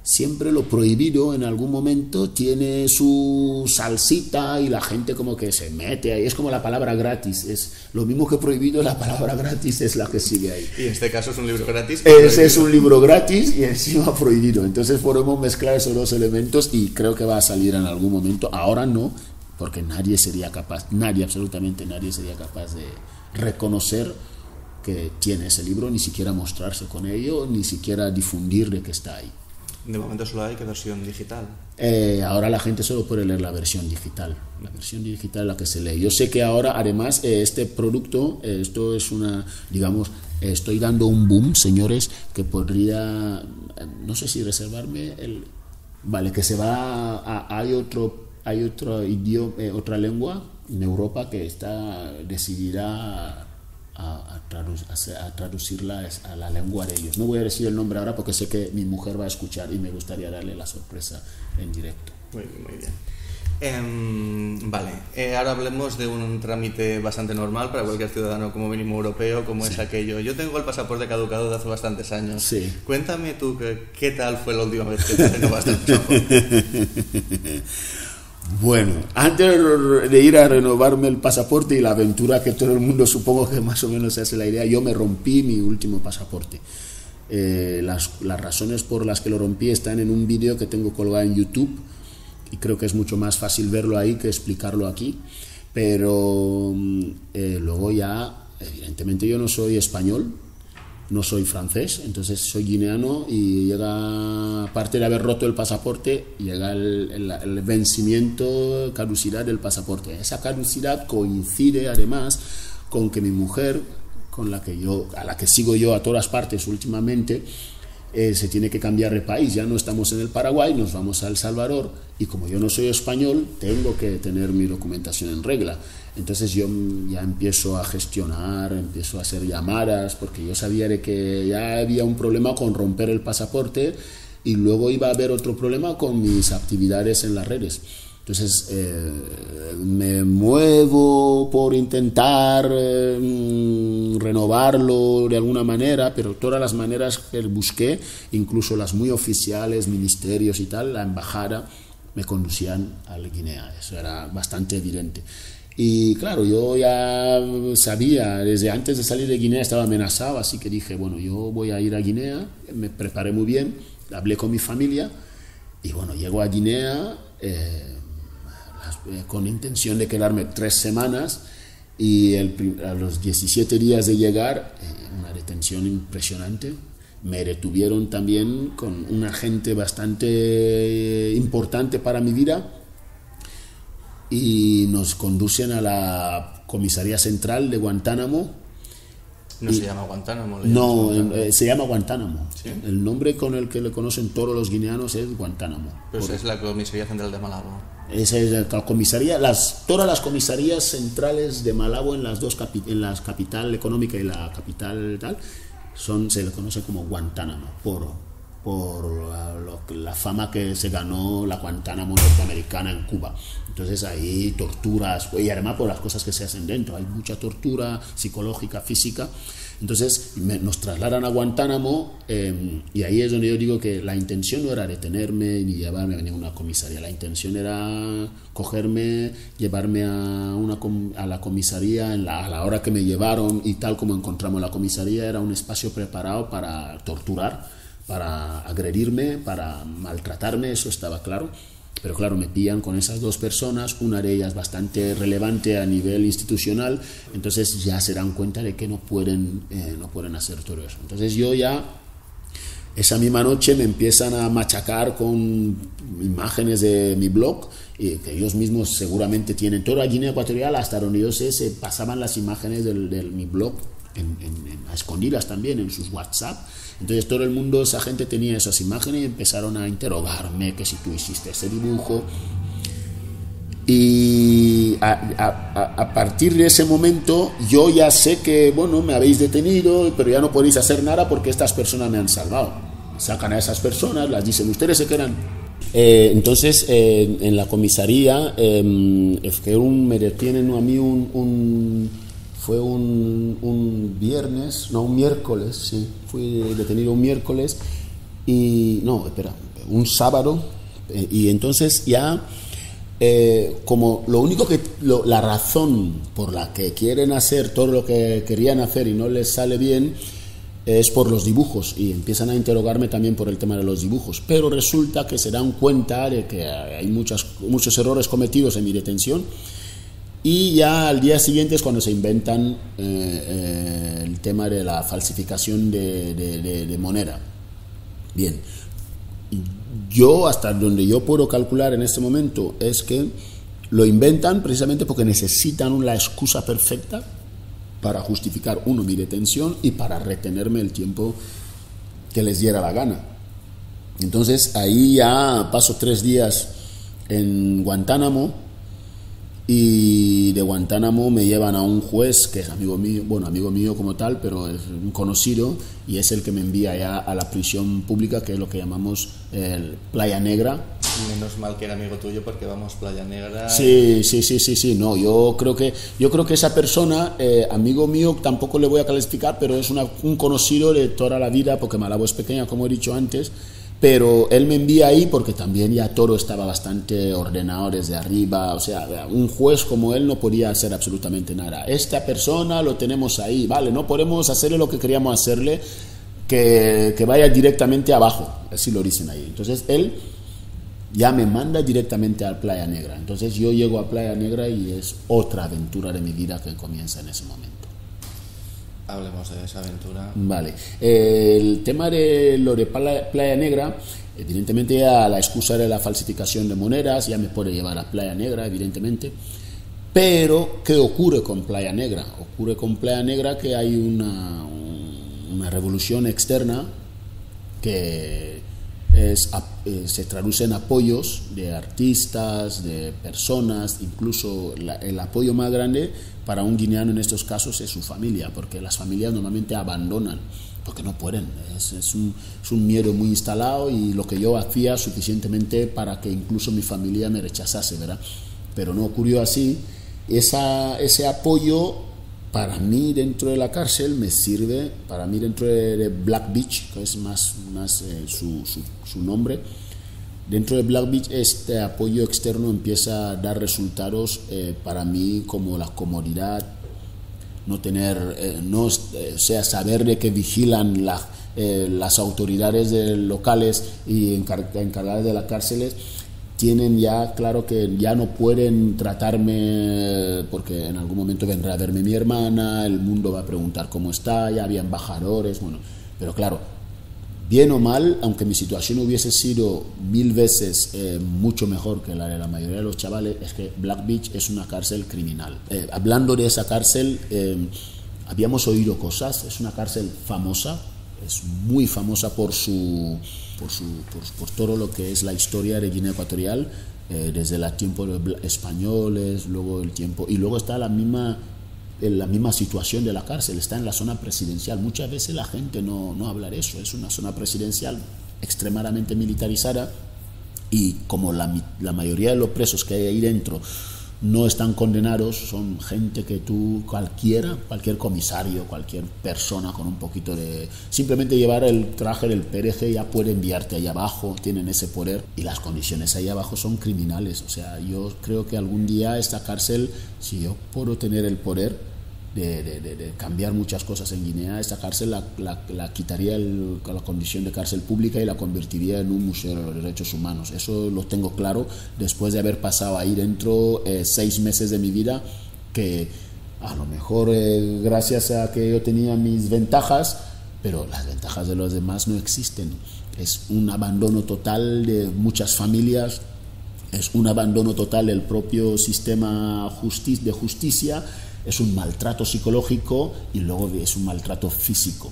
siempre lo prohibido en algún momento tiene su salsita y la gente como que se mete ahí. Es como la palabra gratis. Es lo mismo que prohibido, la palabra gratis es la que sigue ahí. Y en este caso es un libro gratis. Ese es un libro gratis y encima prohibido. Entonces podemos mezclar esos dos elementos y creo que va a salir en algún momento. Ahora no, porque nadie sería capaz, nadie, absolutamente nadie sería capaz de reconocer que tiene ese libro, ni siquiera mostrarse con ello, ni siquiera difundir de que está ahí. De momento solo hay que versión digital. Eh, ahora la gente solo puede leer la versión digital. La versión digital es la que se lee. Yo sé que ahora, además, eh, este producto, eh, esto es una, digamos, estoy dando un boom, señores, que podría, no sé si reservarme el, vale, que se va, a, hay otro, hay otro idioma, otra lengua en Europa que está decidirá a, a, tradu a, traducirla a la lengua de ellos. No voy a decir el nombre ahora porque sé que mi mujer va a escuchar y me gustaría darle la sorpresa en directo. Muy bien, muy bien. Eh, vale, eh, ahora hablemos de un trámite bastante normal para cualquier ciudadano como mínimo europeo, como sí. es aquello. Yo tengo el pasaporte caducado de hace bastantes años. Sí. Cuéntame tú que, qué tal fue la última vez que te renovaste el pasaporte. Bueno, antes de ir a renovarme el pasaporte y la aventura que todo el mundo supongo que más o menos se hace la idea, yo me rompí mi último pasaporte. Eh, las, las, razones por las que lo rompí están en un vídeo que tengo colgado en YouTube y creo que es mucho más fácil verlo ahí que explicarlo aquí. Pero eh, luego ya, evidentemente yo no soy español, no soy francés, entonces soy guineano y llega aparte de haber roto el pasaporte, llega el, el, el vencimiento, caducidad del pasaporte. Esa caducidad coincide además con que mi mujer, con la que yo, a la que sigo yo a todas partes últimamente, eh, se tiene que cambiar de país. Ya no estamos en el Paraguay, nos vamos a El Salvador y como yo no soy español, tengo que tener mi documentación en regla. Entonces yo ya empiezo a gestionar, empiezo a hacer llamadas, porque yo sabía de que ya había un problema con romper el pasaporte y luego iba a haber otro problema con mis actividades en las redes. Entonces eh, me muevo por intentar eh, renovarlo de alguna manera, pero todas las maneras que busqué, incluso las muy oficiales, ministerios y tal, la embajada, me conducían a Guinea. Eso era bastante evidente. Y claro, yo ya sabía, desde antes de salir de Guinea estaba amenazado, así que dije, bueno, yo voy a ir a Guinea, me preparé muy bien, hablé con mi familia y bueno, llego a Guinea. Eh, eh, con intención de quedarme tres semanas y a los 17 días de llegar, eh, una detención impresionante. Me detuvieron también con un agente bastante importante para mi vida y nos conducen a la comisaría central de Guantánamo no se llama Guantánamo. No, eh, se llama Guantánamo. El nombre con el que le conocen todos los guineanos es Guantánamo. Pues es la comisaría central de Malabo. Esa es la comisaría, las, todas las comisarías centrales de Malabo en las dos en la capital económica y la capital tal, son, se le conoce como Guantánamo, por, por la, fama que se ganó la Guantánamo norteamericana en Cuba. Entonces ahí torturas, y además por las cosas que se hacen dentro, hay mucha tortura psicológica, física. Entonces nos trasladan a Guantánamo em, y ahí es donde yo digo que la intención no era detenerme ni llevarme a ninguna comisaría, la intención era cogerme, llevarme a, una, a la comisaría en la, a la hora que me llevaron y tal como encontramos la comisaría era un espacio preparado para torturar para agredirme, para maltratarme, eso estaba claro. Pero claro, me pillan con esas dos personas, una de ellas bastante relevante a nivel institucional, entonces ya se dan cuenta de que no pueden, eh, no pueden hacer todo eso. Entonces yo ya, esa misma noche me empiezan a machacar con imágenes de mi blog, y que ellos mismos seguramente tienen toda Guinea Ecuatorial, hasta donde yo sé, se pasaban las imágenes de mi blog en, a escondidas también en sus WhatsApp entonces todo el mundo, esa gente tenía esas imágenes y empezaron a interrogarme que si tú hiciste ese dibujo. Y a, partir de ese momento yo ya sé que, bueno, me habéis detenido, pero ya no podéis hacer nada porque estas personas me han salvado. Sacan a esas personas, las dicen, ustedes se quedan. Eh, entonces, eh, en la comisaría, eh, es que un, me detienen a mí un fue un, un, viernes, no, un miércoles, sí, fui detenido un miércoles y, no, espera, un sábado, eh, y entonces ya, eh, como lo único que, la razón por la que quieren hacer todo lo que querían hacer y no les sale bien, es por los dibujos y empiezan a interrogarme también por el tema de los dibujos. Pero resulta que se dan cuenta de que hay muchas, muchos errores cometidos en mi detención y ya al día siguiente es cuando se inventan eh, eh, el tema de la falsificación de, moneda. Bien, yo hasta donde yo puedo calcular en este momento es que lo inventan precisamente porque necesitan una excusa perfecta para justificar, uno, mi detención y para retenerme el tiempo que les diera la gana. Entonces ahí ya paso tres días en Guantánamo, y de Guantánamo me llevan a un juez que es amigo mío, bueno, amigo mío como tal, pero es un conocido y es el que me envía ya a la prisión pública, que es lo que llamamos el Playa Negra. Menos mal que era amigo tuyo porque vamos Playa Negra. Sí, sí, sí, sí, sí. No, yo creo que yo creo que esa persona, eh, amigo mío, tampoco le voy a calificar, pero es una, un conocido de toda la vida porque Malabo es pequeña, como he dicho antes pero él me envía ahí porque también ya todo estaba bastante ordenado desde arriba, o sea, un juez como él no podía hacer absolutamente nada. Esta persona lo tenemos ahí, vale, no podemos hacerle lo que queríamos hacerle, que, que vaya directamente abajo, así lo dicen ahí. Entonces él ya me manda directamente a Playa Negra. Entonces yo llego a Playa Negra y es otra aventura de mi vida que comienza en ese momento. Hablemos de esa aventura. Vale. el tema de lo de Playa Negra, Evidentemente ya la excusa era la falsificación de monedas, ya me puede llevar a Playa Negra, evidentemente. Pero, ¿qué ocurre con Playa Negra? Ocurre con Playa Negra que hay una, una revolución externa que eh, se traduce en apoyos de artistas, de personas, incluso el apoyo más grande para un guineano en estos casos es su familia, porque las familias normalmente abandonan, porque no pueden, es, es, un, es un, miedo muy instalado y lo que yo hacía suficientemente para que incluso mi familia me rechazase, ¿verdad? Pero no ocurrió así. Esa, ese apoyo para mí dentro de la cárcel me sirve, para mí dentro de Black Beach, que es más, más eh, su, su, nombre, dentro de Black Beach este apoyo externo empieza a dar resultados eh, para mí como la comodidad, no tener, eh, no, sea, saber de que vigilan las autoridades locales y encargadas de las cárceles tienen ya claro que ya no pueden tratarme porque en algún momento vendrá a verme mi hermana, el mundo va a preguntar cómo está, ya había embajadores, bueno, pero claro, bien o mal, aunque mi situación hubiese sido mil veces eh, mucho mejor que la de la mayoría de los chavales, es que Black Beach es una cárcel criminal. Eh, hablando de esa cárcel, eh, habíamos oído cosas, es una cárcel famosa, es muy famosa por su por, su, por, todo lo que es la historia de Guinea Ecuatorial, eh, desde el tiempo de los españoles, luego el tiempo, y luego está la misma, la misma situación de la cárcel, está en la zona presidencial. Muchas veces la gente no, no habla de eso, es una zona presidencial extremadamente militarizada y como la, la mayoría de los presos que hay ahí dentro no están condenados, son gente que tú, cualquiera, cualquier comisario, cualquier persona con un poquito de... Simplemente llevar el traje del PRG ya puede enviarte ahí abajo, tienen ese poder y las condiciones ahí abajo son criminales. O sea, yo creo que algún día esta cárcel, si yo puedo tener el poder, de, cambiar muchas cosas en Guinea, esta cárcel la, quitaría la condición de cárcel pública y la convertiría en un museo de los derechos humanos. Eso lo tengo claro después de haber pasado ahí dentro eh, seis meses de mi vida que a lo mejor eh, gracias a que yo tenía mis ventajas, pero las ventajas de los demás no existen. Es un abandono total de muchas familias, es un abandono total del propio sistema de justicia es un maltrato psicológico y luego es un maltrato físico.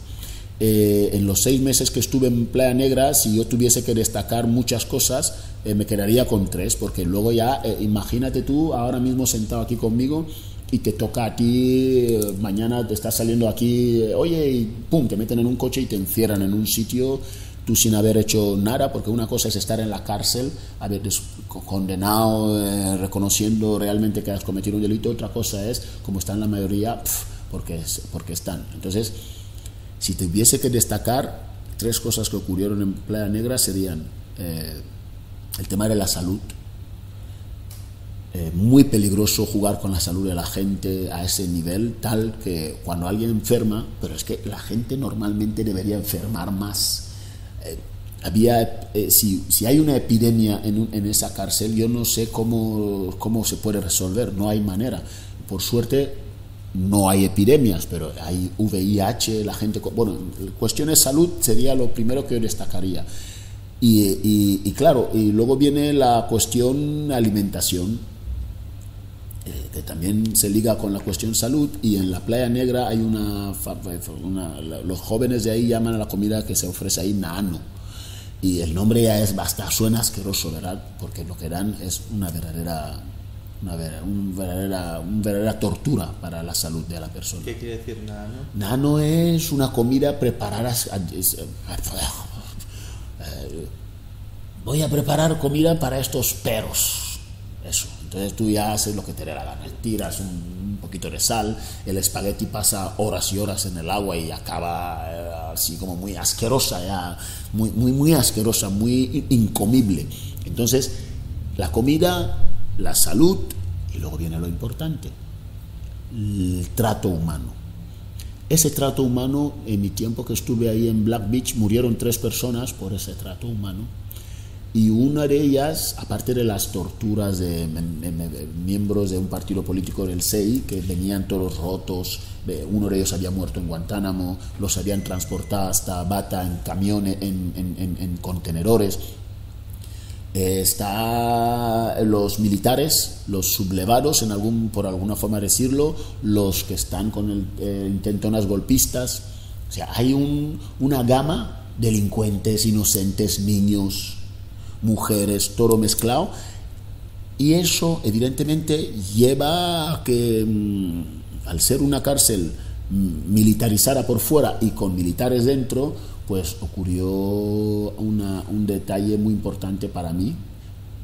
Eh, en los seis meses que estuve en Playa Negra, si yo tuviese que destacar muchas cosas, eh, me quedaría con tres, porque luego ya, eh, imagínate tú ahora mismo sentado aquí conmigo y te toca a ti, mañana te estás saliendo aquí, oye, y pum, te meten en un coche y te encierran en un sitio tú sin haber hecho nada, porque una cosa es estar en la cárcel, haber condenado, eh, reconociendo realmente que has cometido un delito, otra cosa es, como están la mayoría, porque, porque están. Entonces, si tuviese que destacar, tres cosas que ocurrieron en Playa Negra serían eh, el tema de la salud, eh, muy peligroso jugar con la salud de la gente a ese nivel, tal que cuando alguien enferma, pero es que la gente normalmente debería enfermar más había, eh, si, si, hay una epidemia en, en, esa cárcel, yo no sé cómo, cómo se puede resolver, no hay manera. Por suerte, no hay epidemias, pero hay VIH, la gente... Bueno, cuestiones de salud sería lo primero que yo destacaría. Y, y, claro, y luego viene la cuestión alimentación, eh, que también se liga con la cuestión salud, y en la Playa Negra hay una, una, Los jóvenes de ahí llaman a la comida que se ofrece ahí nano y el nombre ya es basta, suena asqueroso, ¿verdad? Porque lo que dan es una verdadera, una, verdadera, una verdadera tortura para la salud de la persona. ¿Qué quiere decir nano? Nano es una comida preparada. Voy a preparar comida para estos perros. Eso. Entonces tú ya haces lo que te dé la gana. Tiras un, poquito de sal, el espagueti pasa horas y horas en el agua y acaba eh, así como muy asquerosa, ya, muy, muy, muy asquerosa, muy incomible. Entonces, la comida, la salud y luego viene lo importante, el trato humano. Ese trato humano, en mi tiempo que estuve ahí en Black Beach, murieron tres personas por ese trato humano y una de ellas, aparte de las torturas de miembros de un partido político del CEI, que venían todos rotos, uno de ellos había muerto en Guantánamo, los habían transportado hasta Bata en camiones, en, contenedores. Eh, está los militares, los sublevados, en algún, por alguna forma decirlo, los que están con el, eh, intentonas golpistas. O sea, hay una gama delincuentes, inocentes, niños, mujeres, todo mezclado. Y eso evidentemente lleva a que, mm, al ser una cárcel mm, militarizada por fuera y con militares dentro, pues ocurrió un detalle muy importante para mí,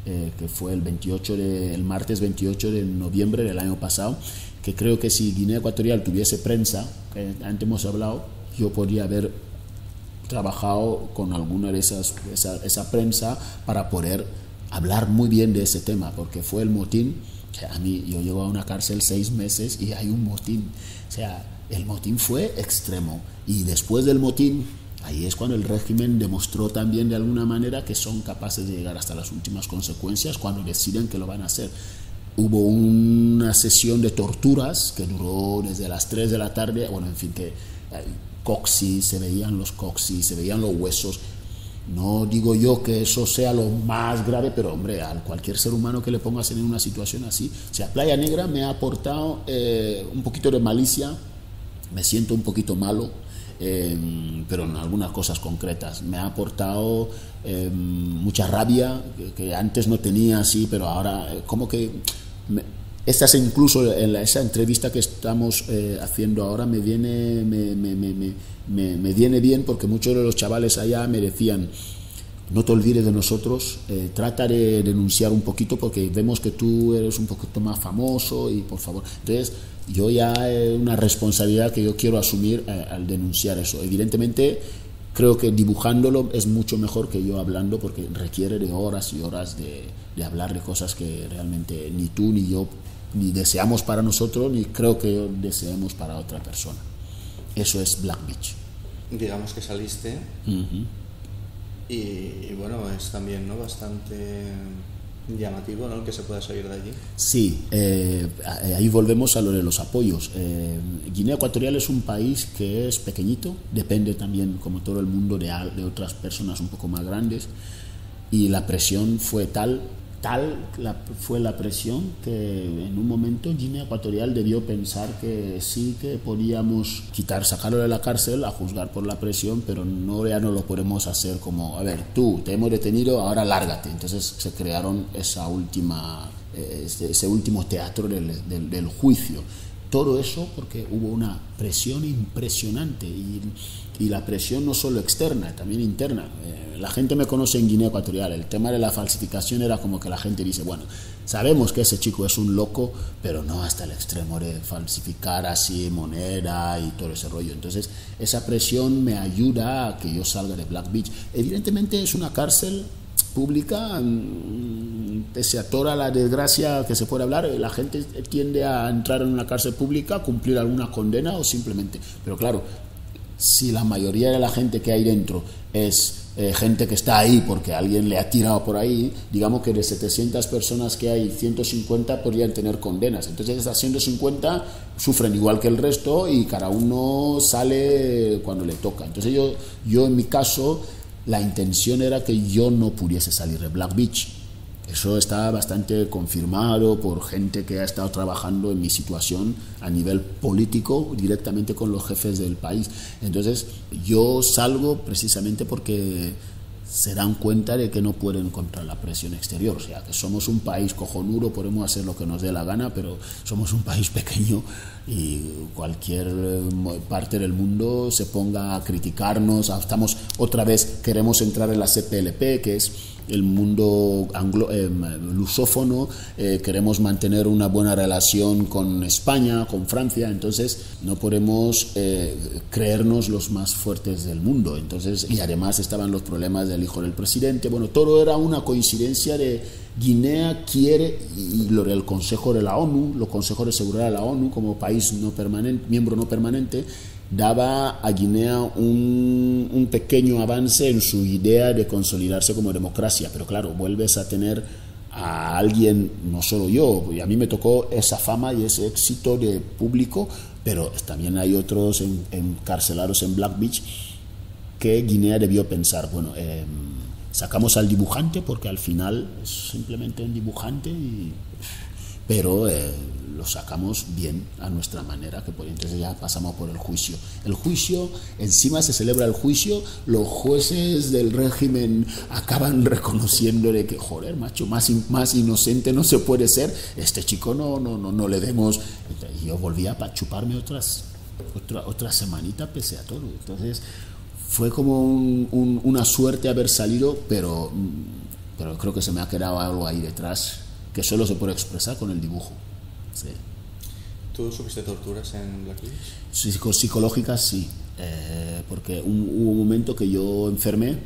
eh, que fue el, 28 de, el martes 28 de noviembre del año pasado, que creo que si Guinea Ecuatorial tuviese prensa, que antes hemos hablado, yo podría haber trabajado con alguna de esas, esa, prensa para poder hablar muy bien de ese tema, porque fue el motín, a mí yo llevo a una cárcel seis meses y hay un motín, o sea, el motín fue extremo y después del motín, ahí es cuando el régimen demostró también de alguna manera que son capaces de llegar hasta las últimas consecuencias cuando deciden que lo van a hacer. Hubo una sesión de torturas que duró desde las 3 de la tarde, bueno, en fin, que coxis, se veían los coxis, se veían los huesos. No digo yo que eso sea lo más grave, pero hombre, a cualquier ser humano que le pongas en una situación así, o sea, Playa Negra me ha aportado eh, un poquito de malicia, me siento un poquito malo, em, pero en algunas cosas concretas. Me ha aportado em, mucha rabia, que, antes no tenía así, pero ahora eh, como que... Esta es incluso en esa entrevista que estamos eh, haciendo ahora me viene, me, me, me, me, viene bien porque muchos de los chavales allá me decían, no te olvides de nosotros, eh, trata de denunciar un poquito porque vemos que tú eres un poquito más famoso y por favor. Entonces, yo ya es una responsabilidad que yo quiero asumir eh, al denunciar eso. Evidentemente, creo que dibujándolo es mucho mejor que yo hablando porque requiere de horas y horas de, de hablar de cosas que realmente ni tú ni yo ni deseamos para nosotros, ni creo que deseemos para otra persona. Eso es Black Beach. Digamos que saliste y, bueno, es también ¿no? bastante llamativo ¿no? el que se pueda salir de allí. Sí, eh, ahí volvemos a lo de los apoyos. Eh, Guinea Ecuatorial es un país que es pequeñito, depende también, como todo el mundo, de, de otras personas un poco más grandes, y la presión fue tal tal fue la presión que en un momento Guinea Ecuatorial debió pensar que sí que podíamos quitar, sacarlo de la cárcel a juzgar por la presión, pero no ya no lo podemos hacer como, a ver, tú te hemos detenido, ahora lárgate. Entonces se crearon esa última, eh, ese, último teatro del, juicio. Todo eso porque hubo una presión impresionante y la presión no solo externa, también interna. Eh, la gente me conoce en Guinea Ecuatorial, el tema de la falsificación era como que la gente dice, bueno, sabemos que ese chico es un loco, pero no hasta el extremo de falsificar así moneda y todo ese rollo. Entonces, esa presión me ayuda a que yo salga de Black Beach. Evidentemente es una cárcel pública, mm, pese a toda la desgracia que se puede hablar, la gente tiende a entrar en una cárcel pública, cumplir alguna condena o simplemente. Pero claro, si la mayoría de la gente que hay dentro es eh, gente que está ahí porque alguien le ha tirado por ahí, digamos que de 700 personas que hay, 150 podrían tener condenas. Entonces esas 150 sufren igual que el resto y cada uno sale cuando le toca. Entonces yo, yo en mi caso la intención era que yo no pudiese salir de Black Beach. Eso está bastante confirmado por gente que ha estado trabajando en mi situación a nivel político directamente con los jefes del país. Entonces yo salgo precisamente porque se dan cuenta de que no pueden contra la presión exterior. O sea, que somos un país cojonudo, podemos hacer lo que nos dé la gana, pero somos un país pequeño y cualquier eh, parte del mundo se ponga a criticarnos. Estamos otra vez, queremos entrar en la CPLP, que es el mundo anglo, eh, lusófono, eh, queremos mantener una buena relación con España, con Francia, entonces no podemos creernos los más fuertes del mundo. Entonces, y además estaban los problemas del hijo del presidente, bueno, todo era una coincidencia de Guinea quiere, y lo del Consejo de la ONU, los Consejos de Seguridad de la ONU como país no permanente, miembro no permanente, daba a Guinea un, un, pequeño avance en su idea de consolidarse como democracia, pero claro, vuelves a tener a alguien, no solo yo, y a mí me tocó esa fama y ese éxito de público, pero también hay otros encarcelados en Black Beach que Guinea debió pensar, bueno, em, sacamos al dibujante porque al final es simplemente un dibujante, pero eh, lo sacamos bien a nuestra manera, que por entonces ya pasamos por el juicio. El juicio, encima se celebra el juicio, los jueces del régimen acaban reconociendo de que, joder, macho, más, más inocente no se puede ser, este chico no, no, no, no le demos. Y yo volvía para chuparme otras, otra, otra semanita pese a todo. Entonces fue como una suerte haber salido, pero, pero creo que se me ha quedado algo ahí detrás que solo se puede expresar con el dibujo. Sí. ¿Tú sufriste torturas en Black Psicológicas sí, eh, porque hubo un momento que yo enfermé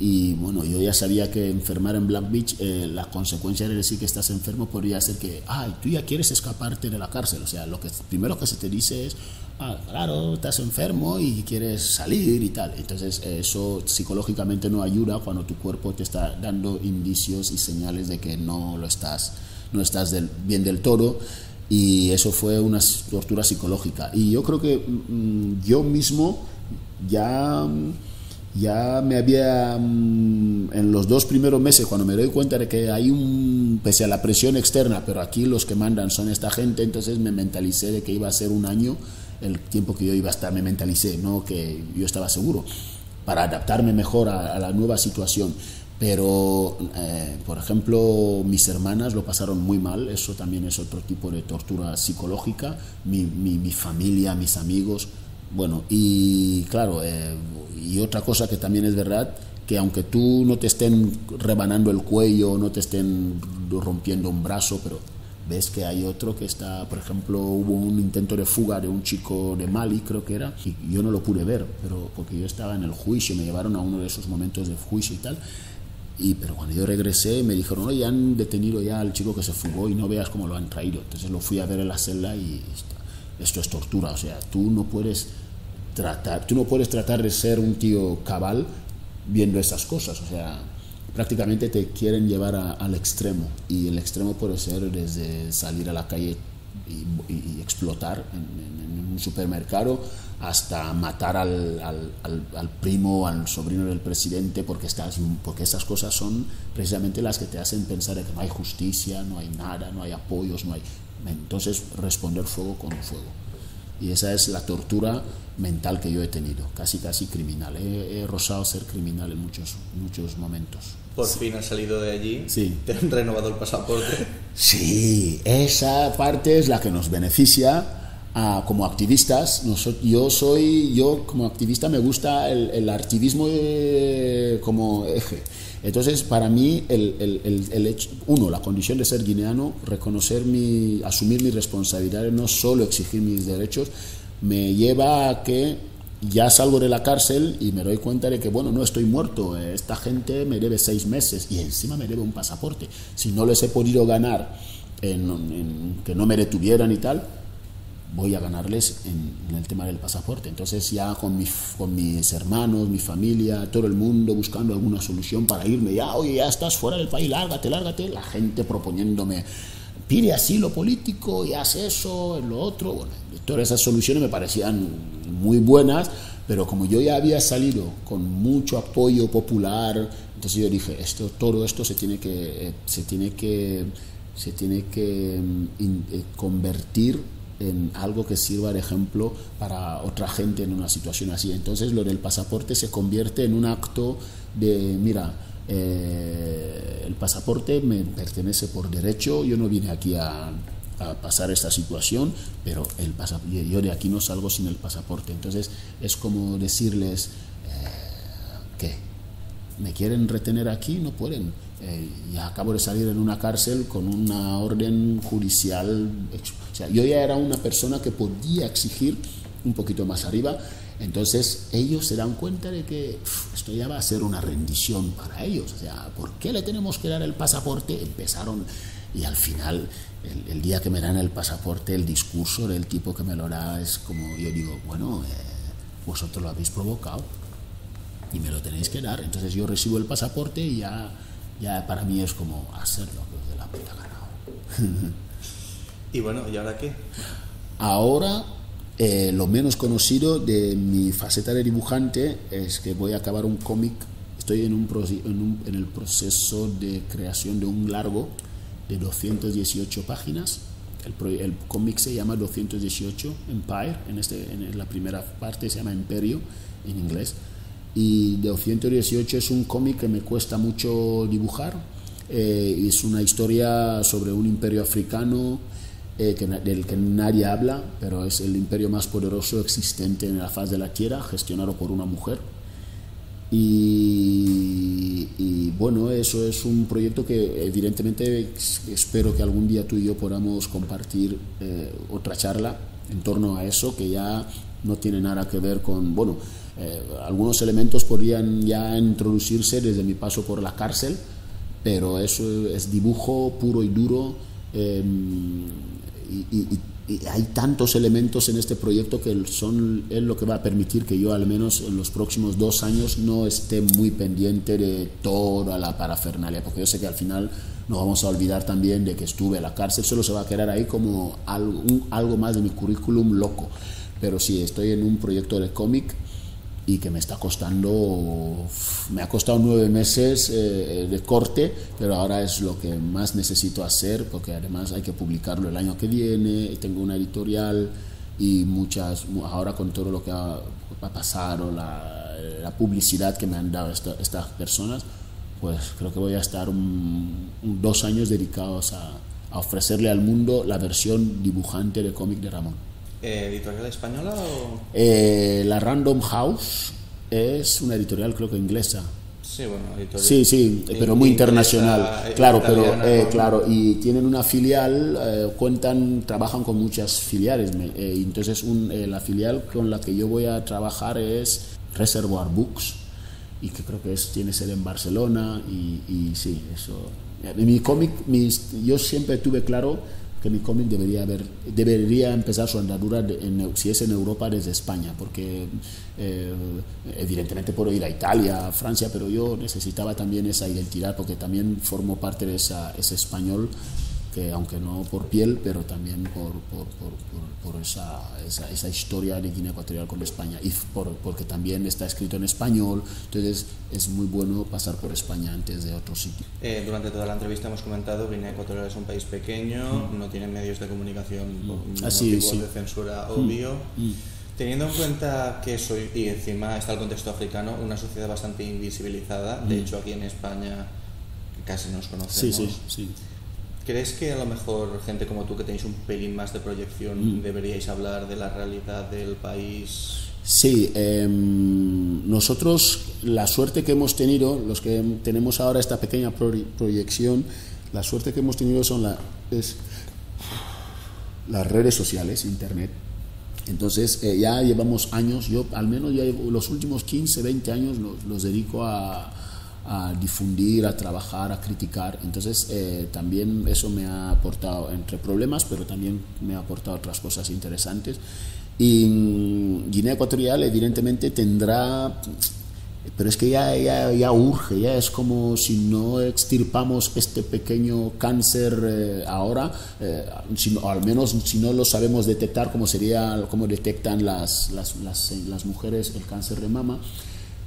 y bueno, yo ya sabía que enfermar en Black Beach, eh, la consecuencia de decir que estás enfermo podría ser que, ay, tú ya quieres escaparte de la cárcel. O sea, lo que primero que se te dice es, ah, claro, estás enfermo y quieres salir y tal. Entonces, eso psicológicamente no ayuda cuando tu cuerpo te está dando indicios y señales de que no lo estás no estás bien del todo y eso fue una tortura psicológica. Y yo creo que mm, yo mismo ya, ya me había, mm, en los dos primeros meses, cuando me doy cuenta de que hay un, pese a la presión externa, pero aquí los que mandan son esta gente, entonces me mentalicé de que iba a ser un año. El tiempo que yo iba a estar, me mentalicé, no que yo estaba seguro, para adaptarme mejor a la nueva situación. Pero eh, por ejemplo mis hermanas lo pasaron muy mal, eso también es otro tipo de tortura psicológica, mi, mi, familia, mis amigos, bueno, y claro, eh, y otra cosa que también es verdad, que aunque tú no te estén rebanando el cuello, no te estén rompiendo un brazo, pero ves que hay otro que está, por ejemplo, hubo un intento de fuga de un chico de Mali, creo que era, y yo no lo pude ver, pero porque yo estaba en el juicio, me llevaron a uno de esos momentos de juicio y tal, y, pero cuando yo regresé me dijeron, oye, han detenido ya al chico que se fugó y no veas cómo lo han traído. Entonces lo fui a ver en la celda y esto es tortura. O sea, tú no puedes tú no puedes tratar de ser un tío cabal viendo esas cosas. O sea, prácticamente te quieren llevar al extremo. Y el extremo puede ser desde salir a la calle y, explotar en un supermercado hasta matar al, al, al, primo, al sobrino del presidente, porque, estas, porque estas cosas son precisamente las que te hacen pensar que no hay justicia, no hay nada, no hay apoyos, no hay... Entonces responder fuego con fuego. Y esa es la tortura mental que yo he tenido, casi casi criminal. He, he rozado ser criminal en muchos, muchos momentos. Por fin has salido de allí. Sí. ¿Te han renovado el pasaporte? Sí, esa parte es la que nos beneficia como activistas, yo soy, yo como activista me gusta el, el activismo como eje. Entonces, para mí, el, el, el, hecho, uno, la condición de ser guineano, reconocer mi, asumir mis responsabilidades, no solo exigir mis derechos, me lleva a que ya salgo de la cárcel y me doy cuenta de que, bueno, no estoy muerto, esta gente me debe seis meses y encima me debe un pasaporte. Si no les he podido ganar en que no me detuvieran y tal, voy a ganarles en, el tema del pasaporte. Entonces ya con mis, con mis hermanos, mi familia, todo el mundo buscando alguna solución para irme, ya, oye, ya estás fuera del país, lárgate, lárgate, la gente proponiéndome, pide asilo político y haz eso, lo otro. Bueno, todas esas soluciones me parecían muy buenas, pero como yo ya había salido con mucho apoyo popular, entonces yo dije, esto, todo esto se tiene que, eh, se tiene que, se tiene que mm, eh, convertir en algo que sirva de ejemplo para otra gente en una situación así. Entonces lo del pasaporte se convierte en un acto de, mira, eh, el pasaporte me pertenece por derecho, yo no vine aquí a, pasar esta situación, pero el yo de aquí no salgo sin el pasaporte. Entonces es como decirles eh, que me quieren retener aquí, no pueden. Eh, ya acabo de salir en una cárcel con una orden judicial. Sea, yo ya era una persona que podía exigir un poquito más arriba Entonces ellos se dan cuenta de que esto ya va a ser una rendición para ellos. O sea, ¿por qué le tenemos que dar el pasaporte? Empezaron y al final, el, día que me dan el pasaporte, el discurso del tipo que me lo da es como, yo digo, bueno, eh, vosotros lo habéis provocado y me lo tenéis que dar. Entonces yo recibo el pasaporte y ya, ya para mí es como hacerlo de la puta ganado. y bueno, ¿y ahora qué? Ahora eh, lo menos conocido de mi faceta de dibujante es que voy a acabar un cómic. Estoy en, un, en, en, el proceso de creación de un largo de 218 páginas. El, el cómic se llama 218 Empire, en, este, en la primera parte se llama Imperio en inglés. Y 218 es un cómic que me cuesta mucho dibujar. Eh, es una historia sobre un imperio africano eh, del que nadie habla, pero es el imperio más poderoso existente en la faz de la Tierra, gestionado por una mujer. Y, bueno, eso es un proyecto que evidentemente espero que algún día tú y yo podamos compartir eh, otra charla en torno a eso, que ya no tiene nada que ver con, bueno, eh, algunos elementos podrían ya introducirse desde mi paso por la cárcel, pero eso es dibujo puro y duro. Em, y, hay tantos elementos en este proyecto que son es lo que va a permitir que yo al menos en los próximos dos años no esté muy pendiente de toda la parafernalia, porque yo sé que al final nos vamos a olvidar también de que estuve en la cárcel, solo se va a quedar ahí como algo, algo más de mi currículum loco. Pero sí, estoy en un proyecto de cómic y que me está costando, me ha costado nueve meses eh, de corte, pero ahora es lo que más necesito hacer porque además hay que publicarlo el año que viene, tengo una editorial y muchas, ahora con todo lo que ha, pasado, la, la, publicidad que me han dado estas personas, pues creo que voy a estar dos años dedicados a, a ofrecerle al mundo la versión dibujante de cómic de Ramón. Eh, ¿Editorial española o...? Eh, la Random House es una editorial creo que inglesa. Sí, bueno, editorial. Sí, sí, pero muy internacional. Claro, pero eh, claro, y tienen una filial, cuentan, trabajan con muchas filiales. entonces, la filial con la que yo voy a trabajar es Reservoir Books y que creo que es, tiene sede en Barcelona y, y sí, eso. Mi cómic, yo siempre tuve claro que mi cómic debería, haber, debería empezar su andadura, si es en Europa, desde España, porque eh, evidentemente puedo ir a Italia, a Francia, pero yo necesitaba también esa identidad, porque también formo parte de esa, ese español que aunque no por piel, pero también por, por, por, por esa, esa, esa, historia de Guinea Ecuatorial con España y porque también está escrito en español, entonces es muy bueno pasar por España antes de otro sitio. Eh, durante toda la entrevista hemos comentado que Guinea Ecuatorial es un país pequeño, mm. no tiene medios de comunicación mm. Así, ah, de censura mm. obvio. Teniendo en cuenta que soy, y encima está el contexto africano, una sociedad bastante invisibilizada, de hecho aquí en España casi nos conocemos. Sí, sí, sí. ¿Crees que a lo mejor gente como tú que tenéis un pelín más de proyección mm. deberíais hablar de la realidad del país? Sí, em, nosotros la suerte que hemos tenido, los que tenemos ahora esta pequeña proyección, la suerte que hemos tenido son la, es, las redes sociales, Internet. Entonces eh, ya llevamos años, yo al menos ya los últimos 15, 20 años los dedico a, a difundir, a trabajar, a criticar. Entonces eh, también eso me ha aportado entre problemas, pero también me ha aportado otras cosas interesantes. Y mm, Guinea Ecuatorial evidentemente tendrá, pero es que ya, ya, ya urge, ya es como si no extirpamos este pequeño cáncer eh, ahora, eh, o al menos si no lo sabemos detectar como sería, como detectan las, las, las, las mujeres el cáncer de mama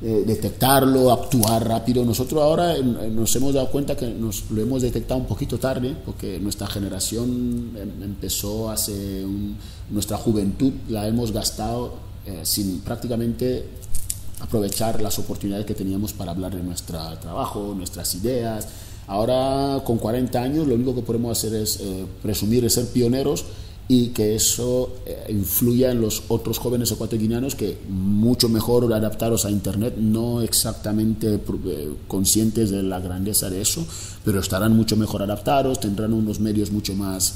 eh, detectarlo, actuar rápido. Nosotros ahora nos hemos dado cuenta que nos lo hemos detectado un poquito tarde, porque nuestra generación em, empezó hace nuestra juventud, la hemos gastado eh, sin prácticamente aprovechar las oportunidades que teníamos para hablar de nuestro trabajo, nuestras ideas. Ahora, con 40 años, lo único que podemos hacer es eh, presumir de ser pioneros y que eso eh, influya en los otros jóvenes ecuatorianos que mucho mejor adaptaros a Internet, no exactamente eh, conscientes de la grandeza de eso, pero estarán mucho mejor adaptados, tendrán unos medios mucho más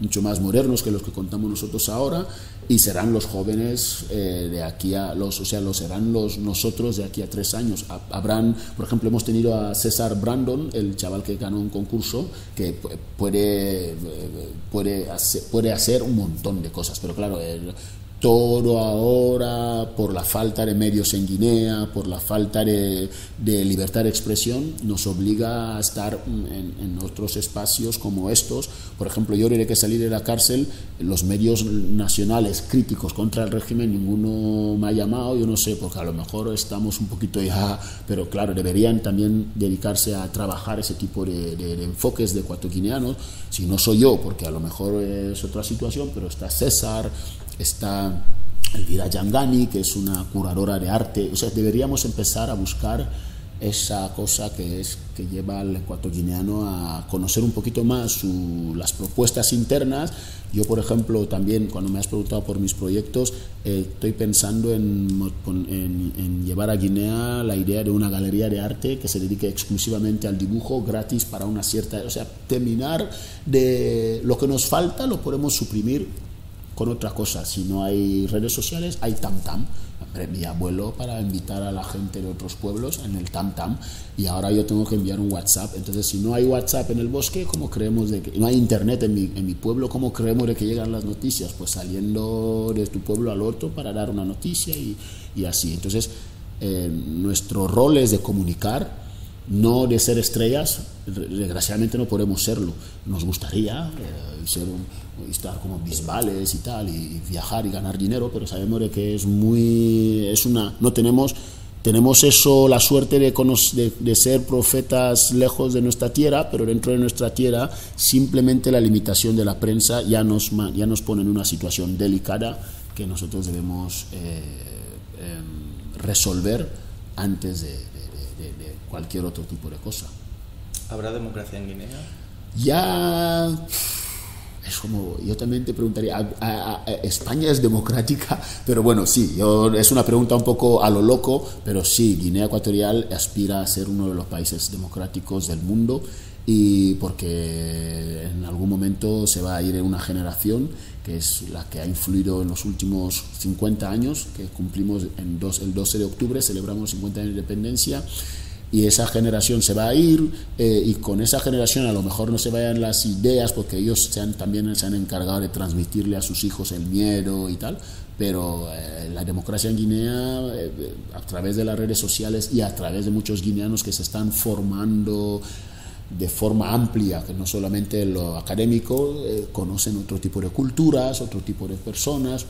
mucho más modernos que los que contamos nosotros ahora y serán los jóvenes eh, de aquí a los, o sea, los serán los nosotros de aquí a tres años. Habrán, por ejemplo, hemos tenido a César Brandon, el chaval que ganó un concurso, que puede, eh, puede, hacer, puede hacer un montón de cosas, pero claro, todo ahora por la falta de medios en Guinea, por la falta de, libertad de expresión, nos obliga a estar en, otros espacios como estos. Por ejemplo, yo desde que salí de la cárcel, los medios nacionales críticos contra el régimen, ninguno me ha llamado, yo no sé, porque a lo mejor estamos un poquito ya, pero claro, deberían también dedicarse a trabajar ese tipo de, de enfoques de ecuatoguineanos. Si no soy yo, porque a lo mejor es otra situación, pero está César, está Elvira Yangani, que es una curadora de arte. O sea, deberíamos empezar a buscar esa cosa que es que lleva al ecuatoguineano a conocer un poquito más las propuestas internas. Yo, por ejemplo, también cuando me has preguntado por mis proyectos, eh, estoy pensando en, en, llevar a Guinea la idea de una galería de arte que se dedique exclusivamente al dibujo gratis para una cierta, o sea, terminar de lo que nos falta lo podemos suprimir con otra cosa. Si no hay redes sociales, hay Tam Tam. Mi abuelo para invitar a la gente de otros pueblos en el Tam Tam y ahora yo tengo que enviar un WhatsApp. Entonces, si no hay WhatsApp en el bosque, ¿cómo creemos de que no hay internet en mi, en mi pueblo? ¿Cómo creemos de que llegan las noticias? Pues saliendo de tu pueblo al otro para dar una noticia y, y así. Entonces, eh, nuestro rol es de comunicar no de ser estrellas, desgraciadamente no podemos serlo. Nos gustaría eh, ser estar como bisbales y tal, y, viajar y ganar dinero, pero sabemos de que es muy, es una, no tenemos, tenemos eso, la suerte de, de, de, ser profetas lejos de nuestra tierra, pero dentro de nuestra tierra simplemente la limitación de la prensa ya nos, ya nos pone en una situación delicada que nosotros debemos eh, em, resolver antes de cualquier otro tipo de cosa. ¿Habrá democracia en Guinea? Ya es como, yo también te preguntaría, España es democrática, pero bueno, sí, es una pregunta un poco a lo loco, pero sí, Guinea Ecuatorial aspira a ser uno de los países democráticos del mundo y porque en algún momento se va a ir una generación que es la que ha influido en los últimos 50 años, que cumplimos el 12 de octubre, celebramos 50 años de independencia y esa generación se va a ir eh, y con esa generación a lo mejor no se vayan las ideas porque ellos se han, también se han encargado de transmitirle a sus hijos el miedo y tal, pero eh, la democracia en Guinea eh, a través de las redes sociales y a través de muchos guineanos que se están formando de forma amplia, que no solamente lo académico, conocen otro tipo de culturas, otro tipo de personas,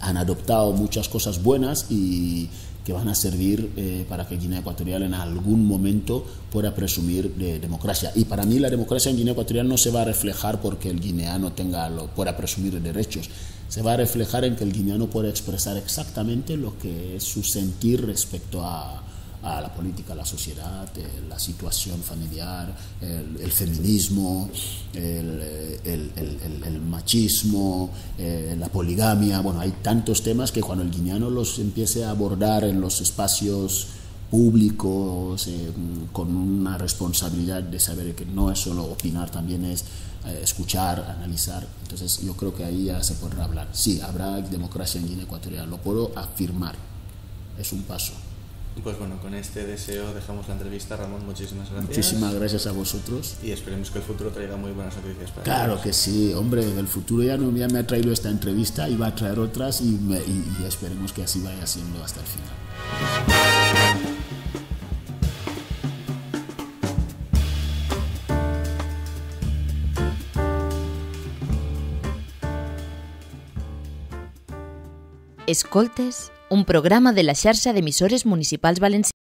han adoptado muchas cosas buenas y, que van a servir eh, para que Guinea Ecuatorial en algún momento pueda presumir de democracia. Y para mí la democracia en Guinea Ecuatorial no se va a reflejar porque el guineano tenga lo, pueda presumir de derechos, se va a reflejar en que el guineano pueda expresar exactamente lo que es su sentir respecto a, a la política, a la sociedad, eh, la situación familiar, el, feminismo, el, machismo, eh, la poligamia. Bueno, hay tantos temas que cuando el guineano los empiece a abordar en los espacios públicos, eh, con una responsabilidad de saber que no es solo opinar, también es escuchar, analizar. Entonces yo creo que ahí ya se podrá hablar. Sí, habrá democracia en Guinea Ecuatorial, lo puedo afirmar. Es un paso. Pues bueno, con este deseo dejamos la entrevista. Ramón, muchísimas gracias. Muchísimas gracias a vosotros. Y esperemos que el futuro traiga muy buenas noticias para Claro que sí, hombre, el futuro ya, no, ya me ha traído esta entrevista y va a traer otras y, y esperemos que así vaya siendo hasta el final. Escoltes un programa de la xarxa d'emissores municipals valencianes